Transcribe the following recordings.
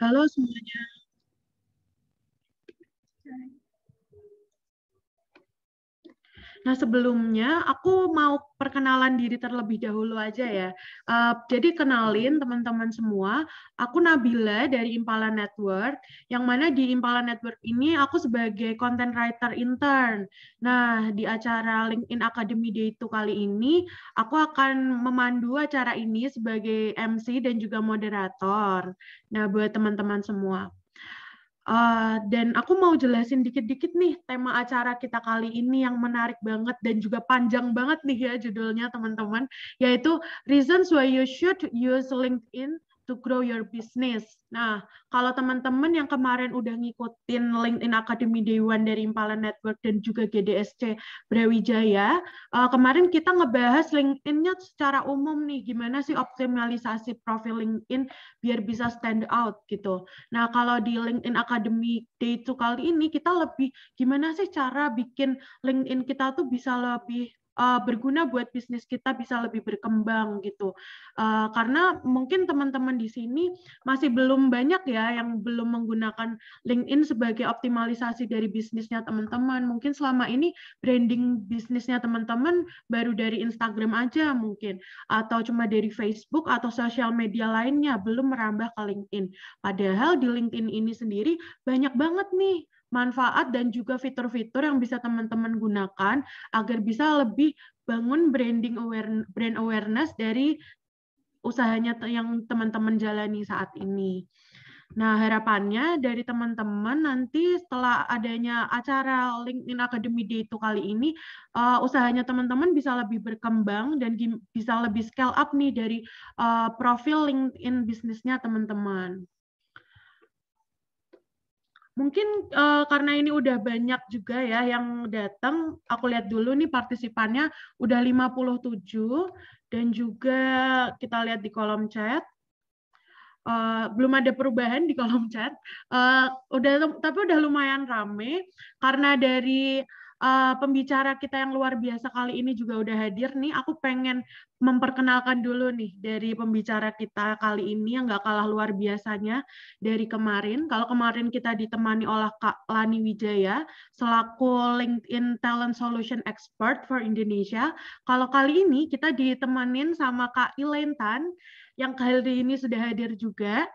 Halo semuanya. Nah, sebelumnya aku mau perkenalan diri terlebih dahulu aja ya. Uh, jadi kenalin teman-teman semua, aku Nabila dari Impala Network, yang mana di Impala Network ini aku sebagai content writer intern. Nah, di acara LinkedIn Academy Day itu kali ini, aku akan memandu acara ini sebagai MC dan juga moderator. Nah, buat teman-teman semua. Uh, dan aku mau jelasin dikit-dikit nih tema acara kita kali ini yang menarik banget dan juga panjang banget nih ya judulnya teman-teman, yaitu Reasons Why You Should Use LinkedIn to grow your business. Nah, kalau teman-teman yang kemarin udah ngikutin LinkedIn Academy Day One dari Impala Network dan juga GDSC Brawijaya, uh, kemarin kita ngebahas LinkedIn-nya secara umum nih, gimana sih optimalisasi profil LinkedIn biar bisa stand out gitu. Nah, kalau di LinkedIn Academy Day itu kali ini kita lebih gimana sih cara bikin LinkedIn kita tuh bisa lebih uh, berguna buat bisnis kita bisa lebih berkembang gitu. Uh, karena mungkin teman-teman di sini masih belum banyak ya yang belum menggunakan LinkedIn sebagai optimalisasi dari bisnisnya teman-teman. Mungkin selama ini branding bisnisnya teman-teman baru dari Instagram aja mungkin atau cuma dari Facebook atau sosial media lainnya belum merambah ke LinkedIn. Padahal di LinkedIn ini sendiri banyak banget nih manfaat dan juga fitur-fitur yang bisa teman-teman gunakan agar bisa lebih bangun branding aware, brand awareness dari usahanya yang teman-teman jalani saat ini. Nah, harapannya dari teman-teman nanti setelah adanya acara LinkedIn Academy Day itu kali ini, uh, usahanya teman-teman bisa lebih berkembang dan bisa lebih scale up nih dari uh, profil LinkedIn bisnisnya teman-teman. Mungkin uh, karena ini udah banyak juga ya yang datang, aku lihat dulu nih partisipannya udah 57 dan juga kita lihat di kolom chat. Uh, belum ada perubahan di kolom chat. Uh, udah tapi udah lumayan rame karena dari uh, pembicara kita yang luar biasa kali ini juga udah hadir nih. Aku pengen memperkenalkan dulu nih dari pembicara kita kali ini yang nggak kalah luar biasanya dari kemarin. Kalau kemarin kita ditemani oleh Kak Lani Wijaya selaku LinkedIn Talent Solution Expert for Indonesia. Kalau kali ini kita ditemanin sama Kak Elaine Tan yang kali ini sudah hadir juga.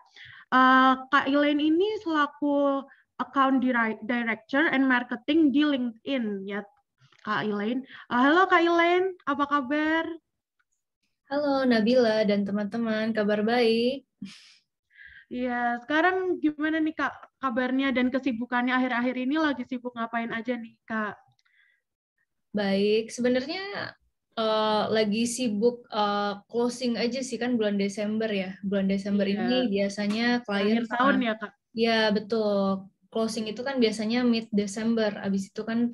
Uh, Kak Elaine ini selaku Account Director and Marketing di LinkedIn ya Kak Elaine. Uh, halo Kak Elaine, apa kabar? Halo Nabila dan teman-teman, kabar baik. Iya, sekarang gimana nih Kak kabarnya dan kesibukannya akhir-akhir ini lagi sibuk ngapain aja nih Kak? Baik, sebenarnya uh, lagi sibuk uh, closing aja sih kan bulan Desember ya. Bulan Desember iya. ini biasanya klien akhir tahun ya Kak. Ya, betul closing itu kan biasanya mid Desember, abis itu kan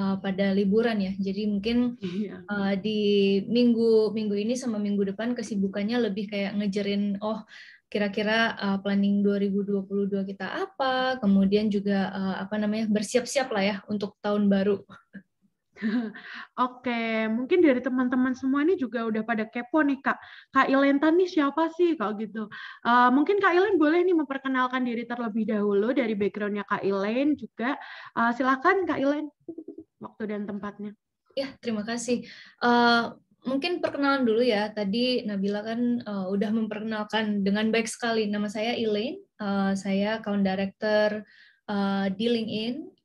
uh, pada liburan ya. Jadi mungkin uh, di minggu minggu ini sama minggu depan kesibukannya lebih kayak ngejerin oh kira-kira uh, planning 2022 kita apa, kemudian juga uh, apa namanya bersiap-siap lah ya untuk tahun baru. Oke, mungkin dari teman-teman semua ini juga udah pada kepo nih Kak. Kak Ilenta nih siapa sih kalau gitu? Uh, mungkin Kak Ilen boleh nih memperkenalkan diri terlebih dahulu dari backgroundnya Kak Ilen juga. Uh, silakan Kak Ilen, waktu dan tempatnya. Ya, terima kasih. Uh, mungkin perkenalan dulu ya. Tadi Nabila kan uh, udah memperkenalkan dengan baik sekali. Nama saya Elaine, uh, saya account director uh, di LinkedIn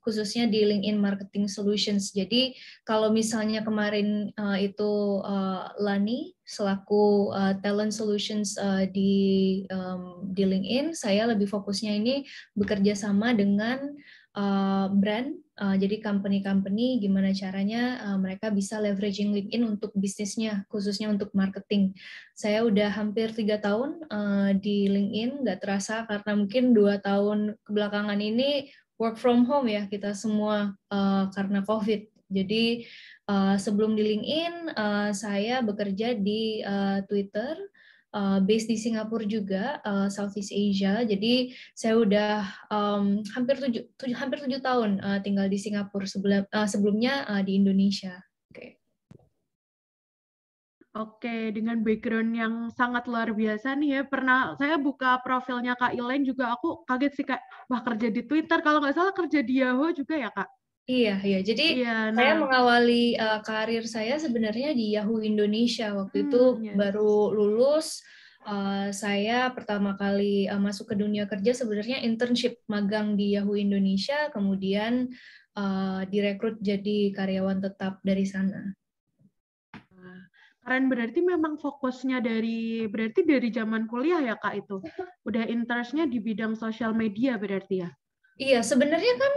khususnya di LinkedIn Marketing Solutions. Jadi kalau misalnya kemarin uh, itu uh, Lani selaku uh, Talent Solutions uh, di um, di LinkedIn, saya lebih fokusnya ini bekerja sama dengan uh, brand. Uh, jadi company-company gimana caranya uh, mereka bisa leveraging LinkedIn untuk bisnisnya, khususnya untuk marketing. Saya udah hampir tiga tahun uh, di LinkedIn, nggak terasa karena mungkin dua tahun kebelakangan ini work from home ya kita semua uh, karena COVID. Jadi uh, sebelum di LinkedIn uh, saya bekerja di uh, Twitter, uh, based di Singapura juga, uh, Southeast Asia. Jadi saya udah um, hampir tujuh, tujuh hampir tujuh tahun uh, tinggal di Singapura sebelum uh, sebelumnya uh, di Indonesia. Oke. Dengan background yang sangat luar biasa nih ya. Pernah saya buka profilnya Kak Ilain juga aku kaget sih Kak, wah kerja di Twitter, kalau nggak salah kerja di Yahoo juga ya Kak? Iya, iya. Jadi iya, nah. saya mengawali uh, karir saya sebenarnya di Yahoo Indonesia. Waktu hmm, itu yes. baru lulus, uh, saya pertama kali uh, masuk ke dunia kerja sebenarnya internship magang di Yahoo Indonesia, kemudian uh, direkrut jadi karyawan tetap dari sana. Keren berarti memang fokusnya dari berarti dari zaman kuliah ya Kak itu. Udah interestnya di bidang sosial media berarti ya? Iya, sebenarnya kan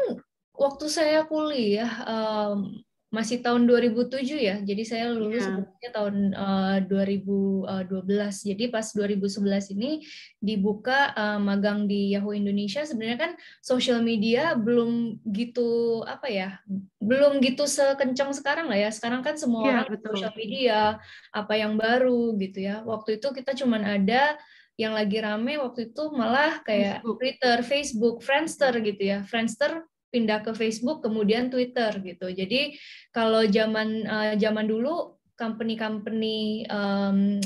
waktu saya kuliah um, masih tahun 2007 ya. Jadi saya lulus yeah. sebenarnya tahun uh, 2012. Jadi pas 2011 ini dibuka uh, magang di Yahoo Indonesia. Sebenarnya kan social media belum gitu apa ya? Belum gitu sekencang sekarang lah ya. Sekarang kan semua yeah, orang betul. social media apa yang baru gitu ya. Waktu itu kita cuman ada yang lagi rame waktu itu malah kayak Facebook. Twitter, Facebook, Friendster gitu ya. Friendster pindah ke Facebook kemudian Twitter gitu. Jadi kalau zaman uh, zaman dulu company-company um,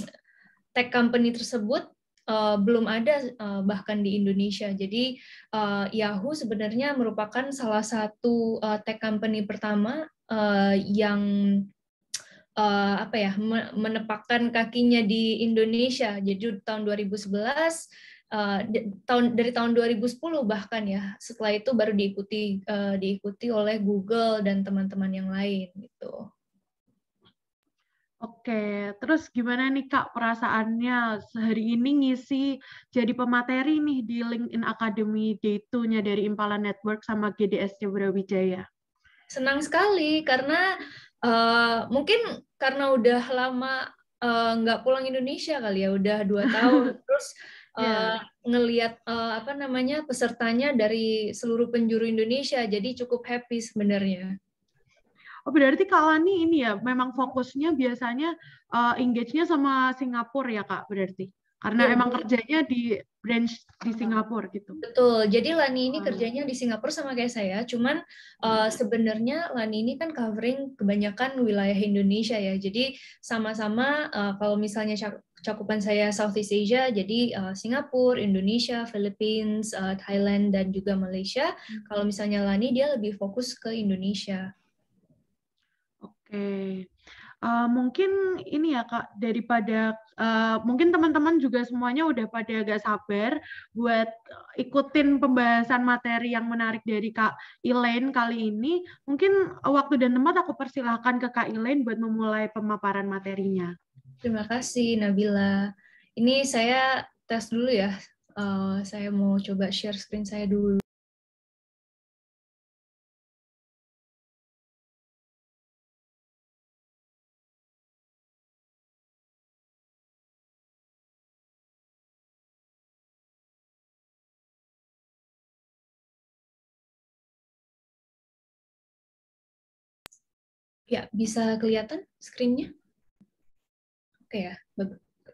tech company tersebut uh, belum ada uh, bahkan di Indonesia. Jadi uh, Yahoo sebenarnya merupakan salah satu uh, tech company pertama uh, yang uh, apa ya menepakkan kakinya di Indonesia. Jadi tahun 2011 uh, tahun dari tahun 2010 bahkan ya setelah itu baru diikuti uh, diikuti oleh Google dan teman-teman yang lain gitu. Oke, terus gimana nih Kak perasaannya sehari ini ngisi jadi pemateri nih di LinkedIn Academy Day 2-nya dari Impala Network sama GDS Brawijaya? Senang sekali karena uh, mungkin karena udah lama nggak uh, pulang Indonesia kali ya, udah dua tahun. Terus yeah. uh, ngelihat uh, apa namanya pesertanya dari seluruh penjuru Indonesia. Jadi cukup happy sebenarnya. Oh berarti Kak Lani ini ya memang fokusnya biasanya uh, engage-nya sama Singapura ya Kak berarti? Karena ya, emang kerjanya di branch di Singapura gitu. Betul. Jadi Lani ini kerjanya di Singapura sama kayak saya. Cuman uh, sebenarnya Lani ini kan covering kebanyakan wilayah Indonesia ya. Jadi sama-sama uh, kalau misalnya cakupan saya Southeast Asia, jadi uh, Singapura, Indonesia, Philippines, uh, Thailand dan juga Malaysia. Hmm. Kalau misalnya Lani dia lebih fokus ke Indonesia. Oke. Okay. Uh, mungkin ini ya kak daripada uh, mungkin teman-teman juga semuanya udah pada agak sabar buat ikutin pembahasan materi yang menarik dari kak Elaine kali ini mungkin waktu dan tempat aku persilahkan ke kak Elaine buat memulai pemaparan materinya terima kasih Nabila. Ini saya tes dulu ya. Uh, saya mau coba share screen saya dulu. Ya, bisa kelihatan screen-nya? Oke ya.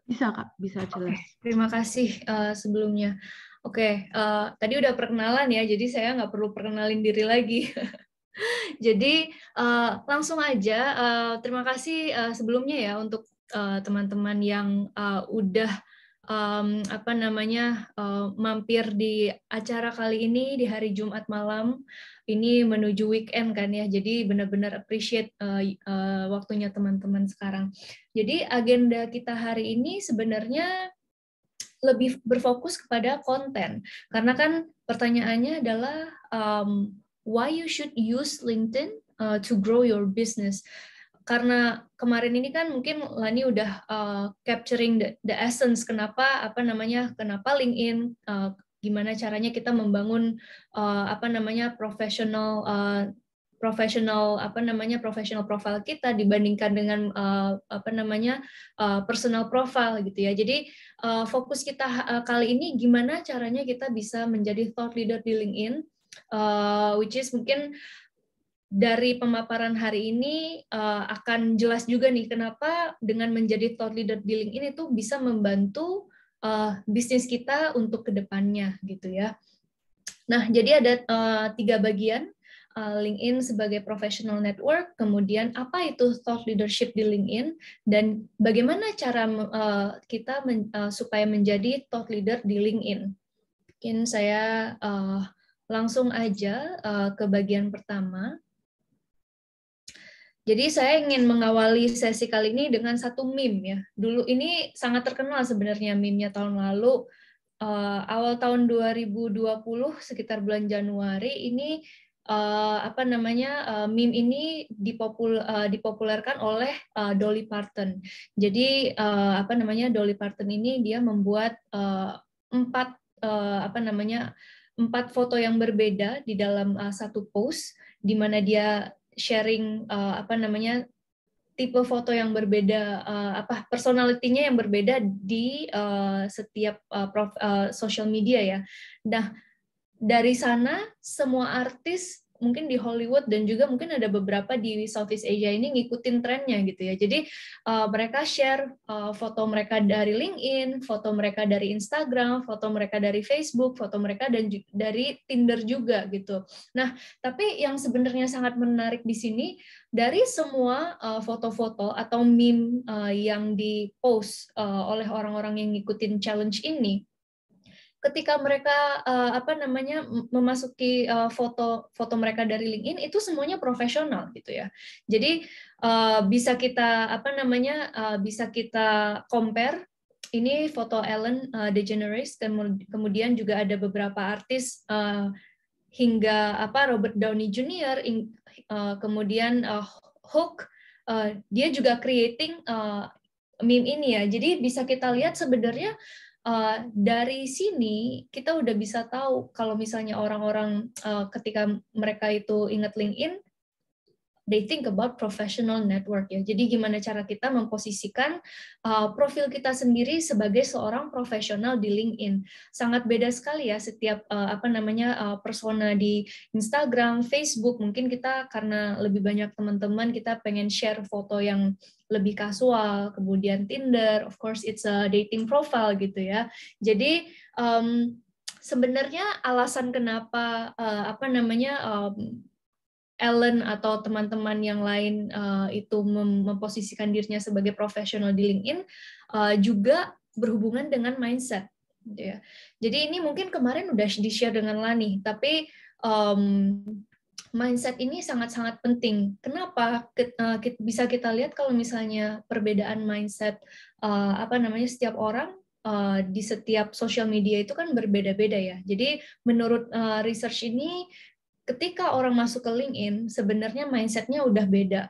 Bisa Kak, bisa jelas. Okay, terima kasih uh, sebelumnya. Oke, okay, uh, eh, tadi udah perkenalan ya, jadi saya nggak perlu perkenalin diri lagi. jadi uh, langsung aja, uh, terima kasih uh, sebelumnya ya untuk teman-teman uh, yang uh, udah um, apa namanya uh, mampir di acara kali ini di hari Jumat malam ini menuju weekend kan ya. Jadi benar-benar appreciate uh, uh, waktunya teman-teman sekarang. Jadi agenda kita hari ini sebenarnya lebih berfokus kepada konten. Karena kan pertanyaannya adalah um, why you should use LinkedIn uh, to grow your business karena kemarin ini kan mungkin Lani udah uh, capturing the, the essence kenapa apa namanya kenapa LinkedIn uh, gimana caranya kita membangun uh, apa namanya profesional uh, profesional apa namanya profesional profile kita dibandingkan dengan uh, apa namanya uh, personal profile gitu ya. Jadi uh, fokus kita uh, kali ini gimana caranya kita bisa menjadi thought leader di LinkedIn, uh, which is mungkin dari pemaparan hari ini uh, akan jelas juga nih kenapa dengan menjadi thought leader di LinkedIn itu bisa membantu uh, bisnis kita untuk ke depannya gitu ya. Nah jadi ada uh, tiga bagian. uh, LinkedIn sebagai professional network, kemudian apa itu thought leadership di LinkedIn, dan bagaimana cara uh, kita men, uh, supaya menjadi thought leader di LinkedIn. Mungkin saya uh, langsung aja uh, ke bagian pertama. Jadi saya ingin mengawali sesi kali ini dengan satu meme ya. Dulu ini sangat terkenal sebenarnya meme-nya tahun lalu. Uh, awal tahun 2020 sekitar bulan Januari ini uh, apa namanya uh, meme ini dipopul uh, dipopulerkan oleh uh, Dolly Parton. Jadi uh, apa namanya Dolly Parton ini dia membuat uh, empat uh, apa namanya empat foto yang berbeda di dalam uh, satu post di mana dia sharing uh, apa namanya tipe foto yang berbeda uh, apa personalitinya yang berbeda di uh, setiap uh, prof, uh, social media ya. Nah, dari sana semua artis mungkin di Hollywood dan juga mungkin ada beberapa di Southeast Asia ini ngikutin trennya gitu ya. Jadi uh, mereka share uh, foto mereka dari LinkedIn, foto mereka dari Instagram, foto mereka dari Facebook, foto mereka dan dari Tinder juga gitu. Nah, tapi yang sebenarnya sangat menarik di sini dari semua foto-foto uh, atau meme uh, yang dipost uh, oleh orang-orang yang ngikutin challenge ini, ketika mereka uh, apa namanya memasuki uh, foto foto mereka dari LinkedIn itu semuanya profesional gitu ya. Jadi uh, bisa kita apa namanya uh, bisa kita compare ini foto Ellen uh, DeGeneres kemudian juga ada beberapa artis uh, hingga apa Robert Downey Jr. uh, kemudian uh, Hook uh, dia juga creating uh, meme ini ya. Jadi bisa kita lihat sebenarnya uh, dari sini kita udah bisa tahu kalau misalnya orang-orang uh, ketika mereka itu ingat LinkedIn, they think about professional network ya. Jadi gimana cara kita memposisikan uh, profil kita sendiri sebagai seorang profesional di LinkedIn. Sangat beda sekali ya setiap uh, apa namanya uh, persona di Instagram, Facebook. Mungkin kita karena lebih banyak teman-teman kita pengen share foto yang lebih kasual, kemudian Tinder, of course it's a dating profile gitu ya. Jadi um, sebenarnya alasan kenapa uh, apa namanya um, Ellen atau teman-teman yang lain uh, itu mem memposisikan dirinya sebagai profesional di LinkedIn uh, juga berhubungan dengan mindset gitu ya. Jadi ini mungkin kemarin udah di-share dengan Lani, tapi um, mindset ini sangat-sangat penting. Kenapa? Eh, bisa kita lihat kalau misalnya perbedaan mindset eh, apa namanya setiap orang eh, di setiap sosial media itu kan berbeda-beda ya. Jadi menurut research ini ketika orang masuk ke LinkedIn sebenarnya mindsetnya udah beda.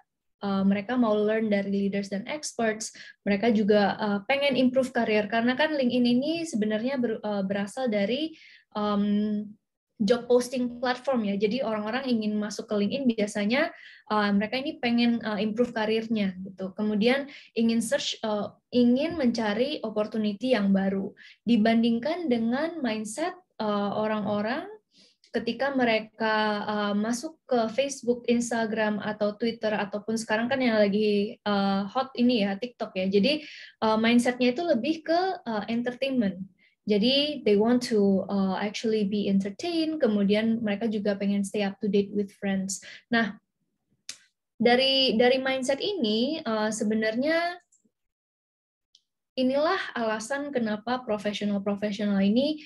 mereka mau learn dari leaders dan experts. Mereka juga pengen improve karir karena kan LinkedIn ini sebenarnya berasal dari job posting platform ya. Jadi orang-orang ingin masuk ke LinkedIn biasanya uh, mereka ini pengen uh, improve karirnya gitu. Kemudian ingin search uh, ingin mencari opportunity yang baru dibandingkan dengan mindset uh, orang-orang ketika mereka uh, masuk ke Facebook, Instagram atau Twitter ataupun sekarang kan yang lagi uh, hot ini ya TikTok ya. Jadi uh, mindsetnya itu lebih ke uh, entertainment jadi they want to uh, actually be entertained, kemudian mereka juga pengen stay up to date with friends. Nah, dari dari mindset ini uh, sebenarnya inilah alasan kenapa profesional-profesional ini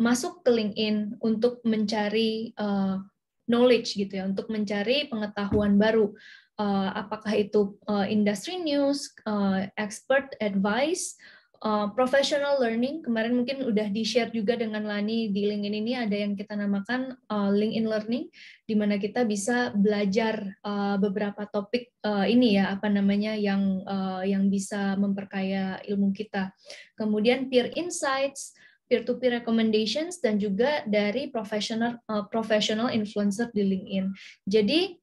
masuk ke LinkedIn untuk mencari uh, knowledge gitu ya, untuk mencari pengetahuan baru. Uh, apakah itu uh, industry news, uh, expert advice, uh, professional learning kemarin mungkin udah di share juga dengan Lani di LinkedIn ini ada yang kita namakan uh, LinkedIn Learning di mana kita bisa belajar uh, beberapa topik uh, ini ya apa namanya yang uh, yang bisa memperkaya ilmu kita. Kemudian peer insights, peer to peer recommendations dan juga dari professional uh, professional influencer di LinkedIn. Jadi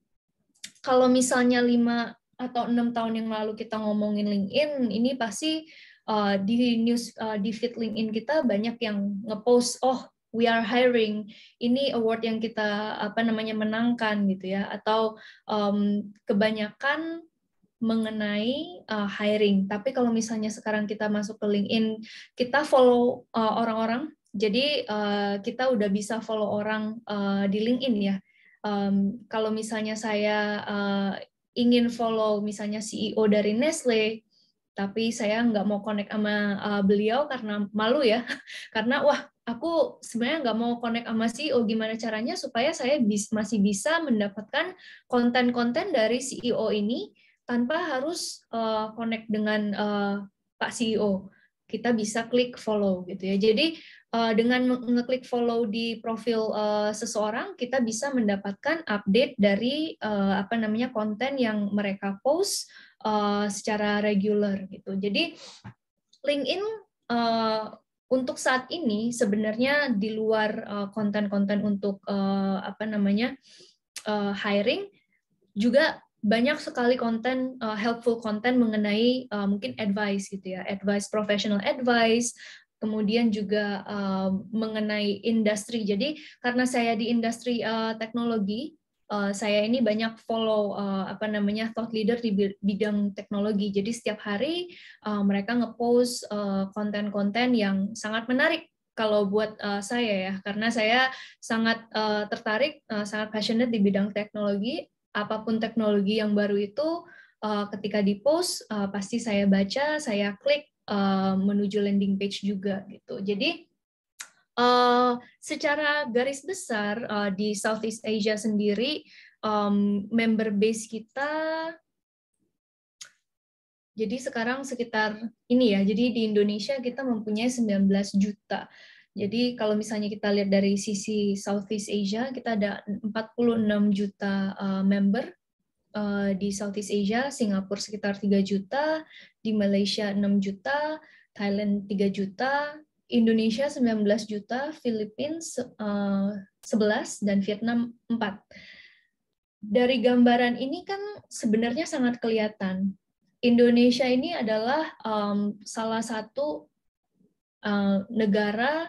kalau misalnya lima atau enam tahun yang lalu kita ngomongin LinkedIn, ini pasti uh, di news uh, di feed LinkedIn kita banyak yang ngepost oh we are hiring ini award yang kita apa namanya menangkan gitu ya atau um, kebanyakan mengenai uh, hiring. Tapi kalau misalnya sekarang kita masuk ke LinkedIn kita follow uh, orang-orang. Jadi uh, kita udah bisa follow orang uh, di LinkedIn ya. Um, kalau misalnya saya uh, ingin follow misalnya CEO dari Nestle, tapi saya nggak mau connect sama uh, beliau karena malu ya, karena wah aku sebenarnya nggak mau connect sama CEO gimana caranya supaya saya bis, masih bisa mendapatkan konten-konten dari CEO ini tanpa harus uh, connect dengan uh, Pak CEO. Kita bisa klik follow gitu ya. Jadi uh, dengan ngeklik follow di profil uh, seseorang kita bisa mendapatkan update dari uh, apa namanya konten yang mereka post uh, secara regular gitu jadi LinkedIn uh, untuk saat ini sebenarnya di luar konten-konten untuk uh, apa namanya uh, hiring juga banyak sekali konten uh, helpful konten mengenai uh, mungkin advice gitu ya advice professional advice kemudian juga uh, mengenai industri. Jadi karena saya di industri uh, teknologi, uh, saya ini banyak follow uh, apa namanya thought leader di bidang teknologi. Jadi setiap hari uh, mereka ngepost konten-konten uh, yang sangat menarik kalau buat uh, saya ya, karena saya sangat uh, tertarik, uh, sangat passionate di bidang teknologi. Apa pun teknologi yang baru itu, uh, ketika di post uh, pasti saya baca, saya klik uh, menuju landing page juga gitu. Jadi uh, secara garis besar uh, di Southeast Asia sendiri um, member base kita jadi sekarang sekitar ini ya. Jadi di Indonesia kita mempunyai 19 juta. Jadi kalau misalnya kita lihat dari sisi Southeast Asia, kita ada 46 juta uh, member uh, di Southeast Asia, Singapura sekitar 3 juta, di Malaysia 6 juta, Thailand 3 juta, Indonesia 19 juta, Filipina uh, 11 dan Vietnam 4. Dari gambaran ini kan sebenarnya sangat kelihatan. Indonesia ini adalah um, salah satu uh, negara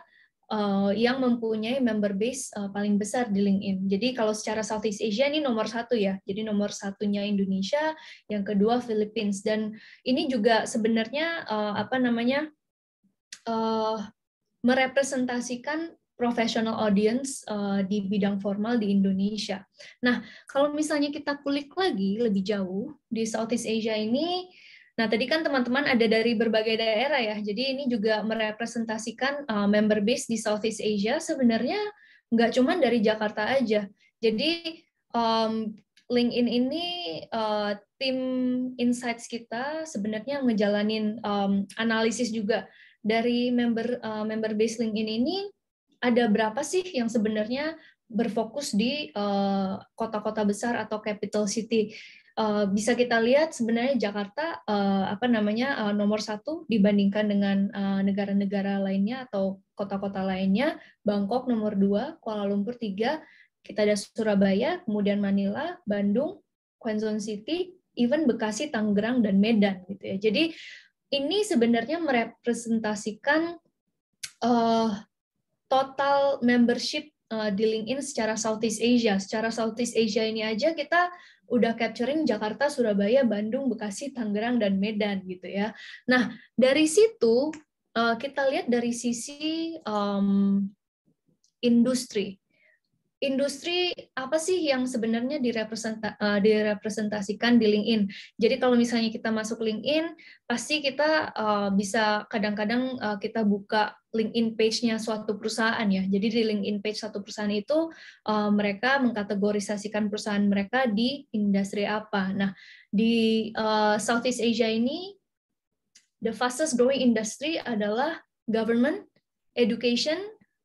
uh, yang mempunyai member base uh, paling besar di LinkedIn. Jadi kalau secara Southeast Asia ini nomor satu ya. Jadi nomor satunya Indonesia, yang kedua Philippines. Dan ini juga sebenarnya uh, apa namanya uh, merepresentasikan professional audience uh, di bidang formal di Indonesia. Nah, kalau misalnya kita kulik lagi lebih jauh di Southeast Asia ini Nah, tadi kan teman-teman ada dari berbagai daerah ya. Jadi ini juga merepresentasikan uh, member base di Southeast Asia sebenarnya nggak cuma dari Jakarta aja. Jadi um, LinkedIn ini uh, tim insights kita sebenarnya ngejalanin um, analisis juga dari member uh, member base LinkedIn ini ada berapa sih yang sebenarnya berfokus di kota-kota uh, besar atau capital city uh, bisa kita lihat sebenarnya Jakarta uh, apa namanya uh, nomor satu dibandingkan dengan negara-negara uh, lainnya atau kota-kota lainnya. Bangkok nomor dua, Kuala Lumpur tiga, kita ada Surabaya, kemudian Manila, Bandung, Quezon City, even Bekasi, Tangerang dan Medan gitu ya. Jadi ini sebenarnya merepresentasikan uh, total membership uh, di LinkedIn secara Southeast Asia. Secara Southeast Asia ini aja kita udah capturing Jakarta, Surabaya, Bandung, Bekasi, Tangerang, dan Medan gitu ya. Nah dari situ uh, kita lihat dari sisi um, industri. Industri apa sih yang sebenarnya uh, direpresentasikan di LinkedIn? Jadi kalau misalnya kita masuk LinkedIn, pasti kita uh, bisa kadang-kadang uh, kita buka LinkedIn page-nya suatu perusahaan ya. Jadi di LinkedIn page satu perusahaan itu mereka mengkategorisasikan perusahaan mereka di industri apa. Nah, di Southeast Asia ini the fastest growing industry adalah government, education,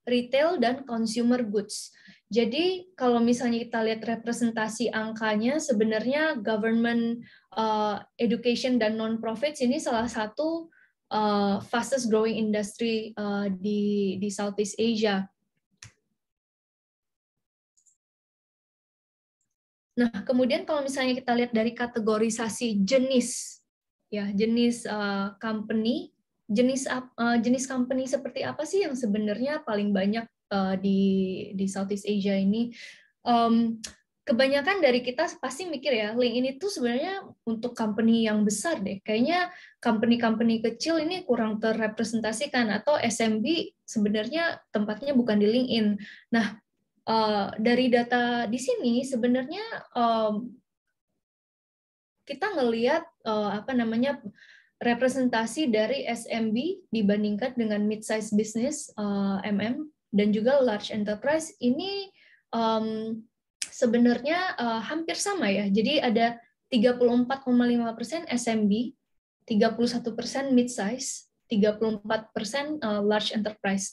retail dan consumer goods. Jadi kalau misalnya kita lihat representasi angkanya sebenarnya government, uh, education dan non-profits ini salah satu uh, fastest growing industry uh, di di Southeast Asia. Nah, kemudian kalau misalnya kita lihat dari kategorisasi jenis, ya jenis uh, company, jenis uh, jenis company seperti apa sih yang sebenarnya paling banyak uh, di di Southeast Asia ini? Um, kebanyakan dari kita pasti mikir ya, LinkedIn itu sebenarnya untuk company yang besar deh. Kayaknya company-company kecil ini kurang terrepresentasikan atau SMB sebenarnya tempatnya bukan di LinkedIn. Nah, uh, dari data di sini sebenarnya um, kita ngelihat uh, apa namanya representasi dari SMB dibandingkan dengan mid-size business uh, MM dan juga large enterprise ini um, sebenarnya uh, hampir sama ya. Jadi ada 34,5 persen SMB, 31 persen mid-size, 34 persen uh, large enterprise.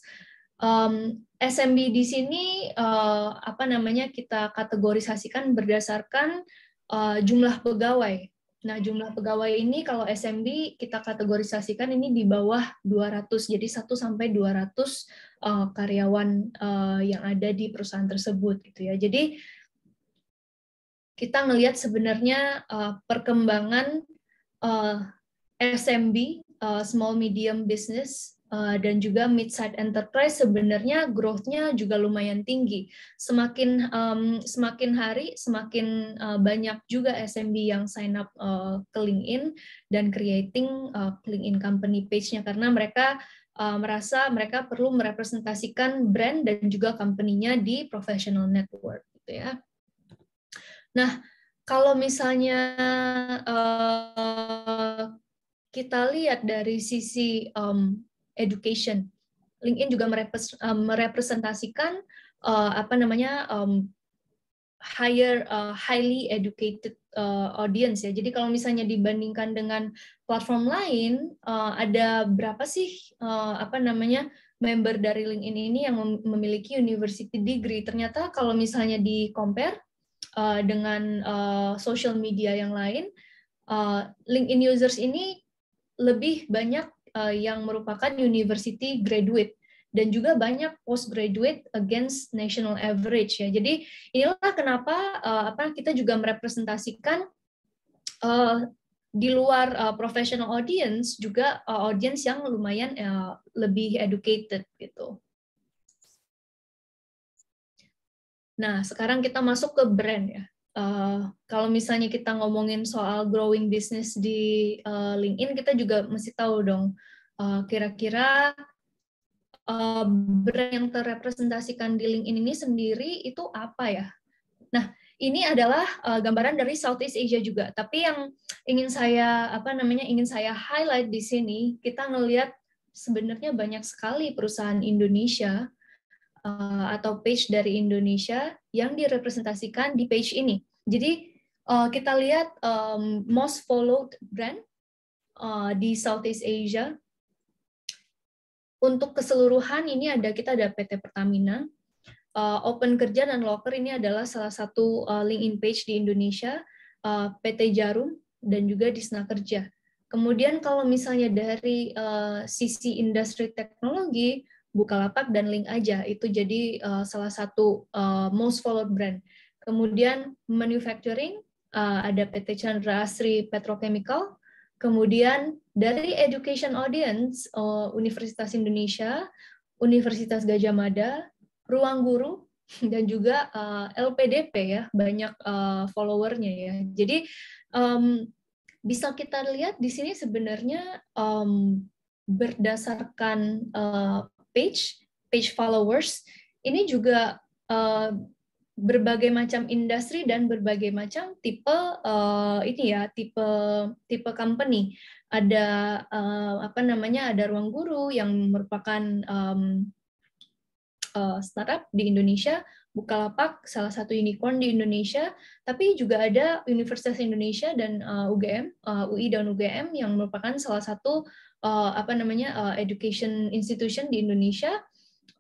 Um, SMB di sini uh, apa namanya kita kategorisasikan berdasarkan uh, jumlah pegawai. Nah, jumlah pegawai ini kalau SMB kita kategorisasikan ini di bawah 200. Jadi 1 sampai 200 uh, karyawan uh, yang ada di perusahaan tersebut gitu ya. Jadi kita melihat sebenarnya uh, perkembangan uh, SMB uh, small medium business Uh, dan juga mid-sized enterprise sebenarnya growth-nya juga lumayan tinggi. Semakin um, semakin hari semakin uh, banyak juga SMB yang sign up uh, ke LinkedIn dan creating uh, LinkedIn company page-nya karena mereka uh, merasa mereka perlu merepresentasikan brand dan juga company-nya di professional network gitu ya. Nah, kalau misalnya uh, kita lihat dari sisi um, education. LinkedIn juga merepresentasikan uh, apa namanya um, higher uh, highly educated uh, audience ya. Jadi kalau misalnya dibandingkan dengan platform lain, uh, ada berapa sih uh, apa namanya member dari LinkedIn ini yang memiliki university degree? Ternyata kalau misalnya di compare uh, dengan uh, social media yang lain, uh, LinkedIn users ini lebih banyak uh, yang merupakan university graduate dan juga banyak postgraduate against national average ya. Jadi inilah kenapa uh, apa kita juga merepresentasikan uh, di luar uh, professional audience juga uh, audience yang lumayan uh, lebih educated gitu. Nah, sekarang kita masuk ke brand ya. Uh, kalau misalnya kita ngomongin soal growing business di uh, LinkedIn, kita juga mesti tahu dong kira eh, kira-kira uh, brand yang terrepresentasikan di LinkedIn ini sendiri itu apa ya? Nah, ini adalah uh, gambaran dari Southeast Asia juga. Tapi yang ingin saya apa namanya ingin saya highlight di sini, kita ngelihat sebenarnya banyak sekali perusahaan Indonesia uh, atau page dari Indonesia yang direpresentasikan di page ini. Jadi uh, kita lihat um, most followed brand uh, di Southeast Asia. Untuk keseluruhan ini ada kita ada PT Pertamina, uh, Open Kerja dan Locker ini adalah salah satu uh, LinkedIn page di Indonesia, uh, PT Jarum dan juga Disna Kerja. Kemudian kalau misalnya dari uh, sisi industri teknologi, Bukalapak dan Link aja itu jadi uh, salah satu uh, most followed brand. Kemudian manufacturing uh, ada PT Chandra Asri Petrochemical. Kemudian dari education audience uh, Universitas Indonesia, Universitas Gajah Mada, Ruang Guru dan juga uh, LPDP ya banyak uh, followernya ya. Jadi um, bisa kita lihat di sini sebenarnya um, berdasarkan uh, page page followers ini juga uh, berbagai macam industri dan berbagai macam tipe uh, ini ya tipe tipe company. Ada uh, apa namanya ada ruang guru yang merupakan um, uh, startup di Indonesia Bukalapak salah satu unicorn di Indonesia tapi juga ada Universitas Indonesia dan uh, UGM uh, UI dan UGM yang merupakan salah satu uh, apa namanya uh, education institution di Indonesia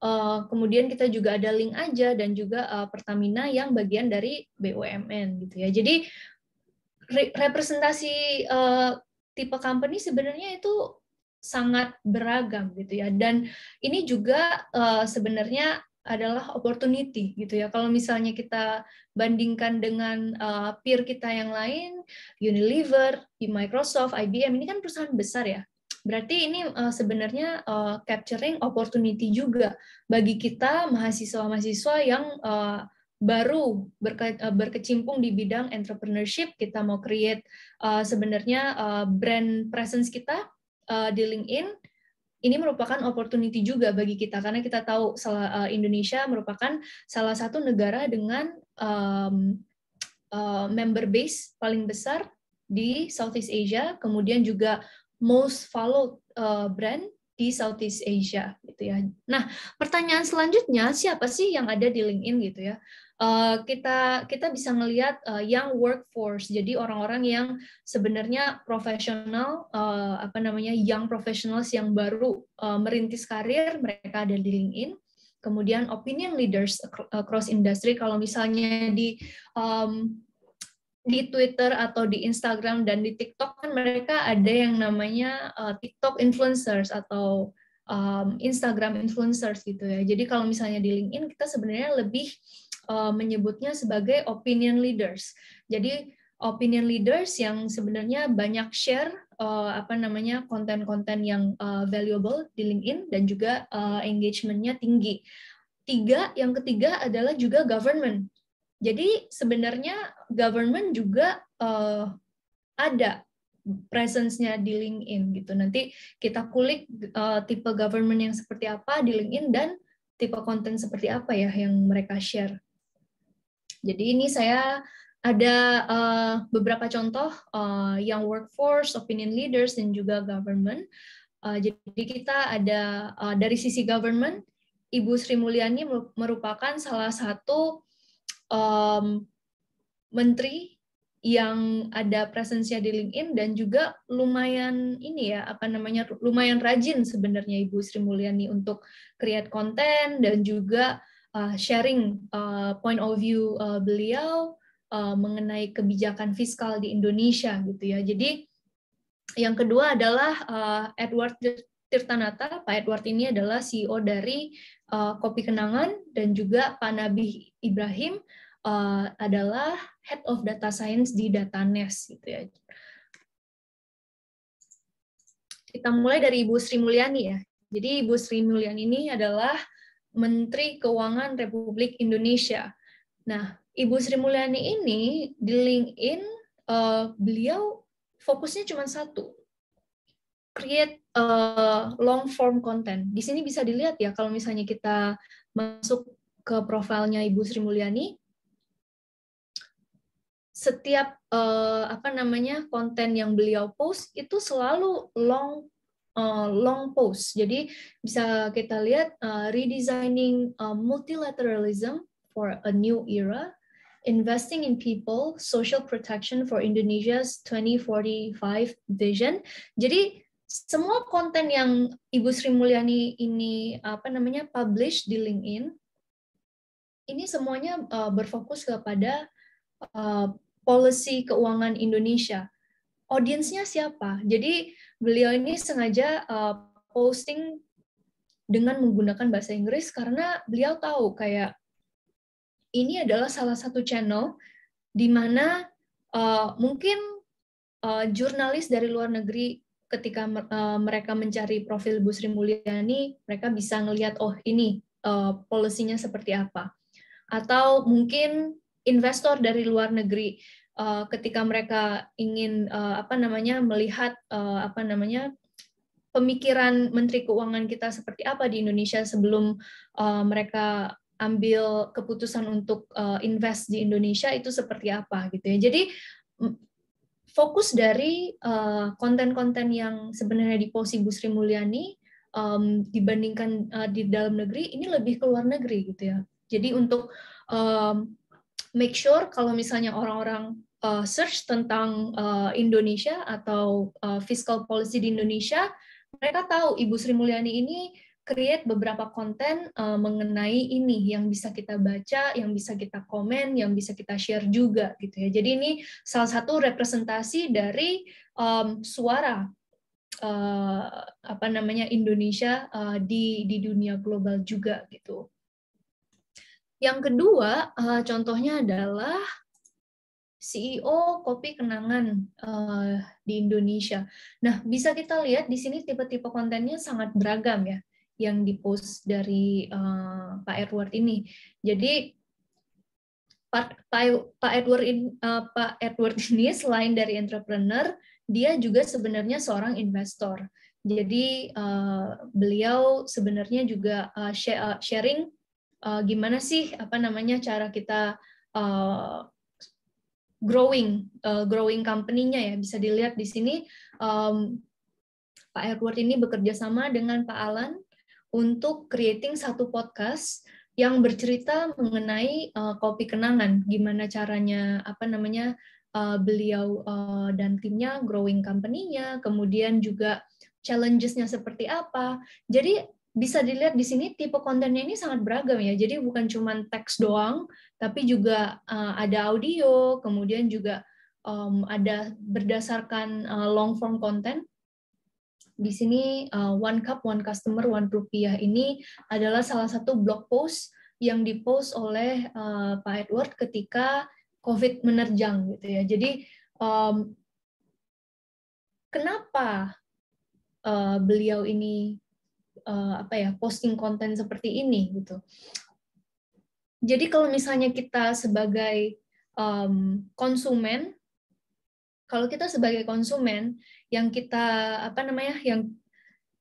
Uh, kemudian kita juga ada link aja dan juga uh, Pertamina yang bagian dari BUMN gitu ya. Jadi re representasi uh, tipe company sebenarnya itu sangat beragam gitu ya. Dan ini juga sebenarnya adalah opportunity gitu ya. Kalau misalnya kita bandingkan dengan peer kita yang lain, Unilever, Microsoft, IBM ini kan perusahaan besar ya. Berarti ini uh, sebenarnya uh, capturing opportunity juga bagi kita mahasiswa-mahasiswa yang uh, baru berke, uh, berkecimpung di bidang entrepreneurship, kita mau create uh, sebenarnya uh, brand presence kita uh, di LinkedIn. Ini merupakan opportunity juga bagi kita karena kita tahu salah, uh, Indonesia merupakan salah satu negara dengan um, uh, member base paling besar di Southeast Asia, kemudian juga most followed uh, brand di Southeast Asia gitu ya. Nah, pertanyaan selanjutnya siapa sih yang ada di LinkedIn gitu ya? uh, kita kita bisa melihat uh, young workforce jadi orang-orang yang sebenarnya profesional uh, apa namanya young professionals yang baru uh, merintis karir mereka ada di LinkedIn kemudian opinion leaders across industry kalau misalnya di um, di Twitter atau di Instagram dan di TikTok kan mereka ada yang namanya uh, TikTok influencers atau um, Instagram influencers gitu ya. Jadi kalau misalnya di LinkedIn kita sebenarnya lebih uh, menyebutnya sebagai opinion leaders. Jadi opinion leaders yang sebenarnya banyak share uh, apa namanya konten-konten yang uh, valuable di LinkedIn dan juga uh, engagementnya tinggi. Tiga, yang ketiga adalah juga government. Jadi sebenarnya government juga uh, ada presence-nya di LinkedIn gitu. Nanti kita kulik uh, tipe government yang seperti apa di LinkedIn dan tipe konten seperti apa ya yang mereka share. Jadi ini saya ada uh, beberapa contoh uh, yang workforce, opinion leaders, dan juga government. Uh, jadi kita ada uh, dari sisi government, Ibu Sri Mulyani merupakan salah satu um, menteri yang ada presensinya di LinkedIn dan juga lumayan ini ya apa namanya lumayan rajin sebenarnya Ibu Sri Mulyani untuk create konten dan juga uh, sharing uh, point of view uh, beliau uh, mengenai kebijakan fiskal di Indonesia gitu ya. Jadi yang kedua adalah uh, Edward Tirtanata. Pak Edward ini adalah CEO dari uh, Kopi Kenangan dan juga Pak Nabi Ibrahim uh, adalah Head of Data Science di Datanes gitu ya. Kita mulai dari Ibu Sri Mulyani ya. Jadi Ibu Sri Mulyani ini adalah Menteri Keuangan Republik Indonesia. Nah, Ibu Sri Mulyani ini di LinkedIn uh, beliau fokusnya cuma satu, create uh, long form content. Di sini bisa dilihat ya kalau misalnya kita masuk ke profilnya Ibu Sri Mulyani, setiap uh, apa namanya konten yang beliau post itu selalu long uh, long post. Jadi bisa kita lihat uh, redesigning uh, multilateralism for a new era, investing in people, social protection for Indonesia's 2045 vision. Jadi semua konten yang Ibu Sri Mulyani ini apa namanya publish di LinkedIn ini semuanya uh, berfokus kepada uh, policy keuangan Indonesia. Audiensnya siapa? Jadi beliau ini sengaja uh, posting dengan menggunakan bahasa Inggris karena beliau tahu kayak ini adalah salah satu channel di mana uh, mungkin uh, jurnalis dari luar negeri ketika uh, mereka mencari profil Bu Sri Mulyani, mereka bisa ngelihat oh ini uh, polisinya seperti apa. Atau mungkin investor dari luar negeri uh, ketika mereka ingin uh, apa namanya melihat uh, apa namanya pemikiran Menteri Keuangan kita seperti apa di Indonesia sebelum uh, mereka ambil keputusan untuk uh, invest di Indonesia itu seperti apa gitu ya. Jadi fokus dari konten-konten uh, yang sebenarnya di posisi Bu Sri Mulyani um, dibandingkan uh, di dalam negeri ini lebih ke luar negeri gitu ya. Jadi untuk um, make sure kalau misalnya orang-orang uh, search tentang uh, Indonesia atau uh, fiscal policy di Indonesia, mereka tahu Ibu Sri Mulyani ini create beberapa konten uh, mengenai ini yang bisa kita baca, yang bisa kita komen, yang bisa kita share juga gitu ya. Jadi ini salah satu representasi dari um, suara uh, apa namanya Indonesia uh, di di dunia global juga gitu. Yang kedua, uh, contohnya adalah CEO Kopi Kenangan uh, di Indonesia. Nah, bisa kita lihat di sini tipe-tipe kontennya sangat beragam ya, yang dipost dari uh, Pak Edward ini. Jadi Pak, Pak Edward uh, Pak Edward ini selain dari entrepreneur, dia juga sebenarnya seorang investor. Jadi uh, beliau sebenarnya juga uh, sharing uh, gimana sih apa namanya cara kita uh, growing uh, growing company-nya ya bisa dilihat di sini um, Pak Edward ini bekerja sama dengan Pak Alan untuk creating satu podcast yang bercerita mengenai uh, kopi kenangan gimana caranya apa namanya uh, beliau uh, dan timnya growing company-nya kemudian juga challenges-nya seperti apa. Jadi bisa dilihat di sini tipe kontennya ini sangat beragam ya. Jadi bukan cuma teks doang, tapi juga uh, ada audio, kemudian juga um, ada berdasarkan uh, long form content. Di sini uh, One Cup One Customer One Rupiah ini adalah salah satu blog post yang dipost oleh uh, Pak Edward ketika COVID menerjang gitu ya. Jadi um, kenapa uh, beliau ini uh, apa ya posting konten seperti ini gitu. Jadi kalau misalnya kita sebagai um, konsumen, kalau kita sebagai konsumen yang kita apa namanya yang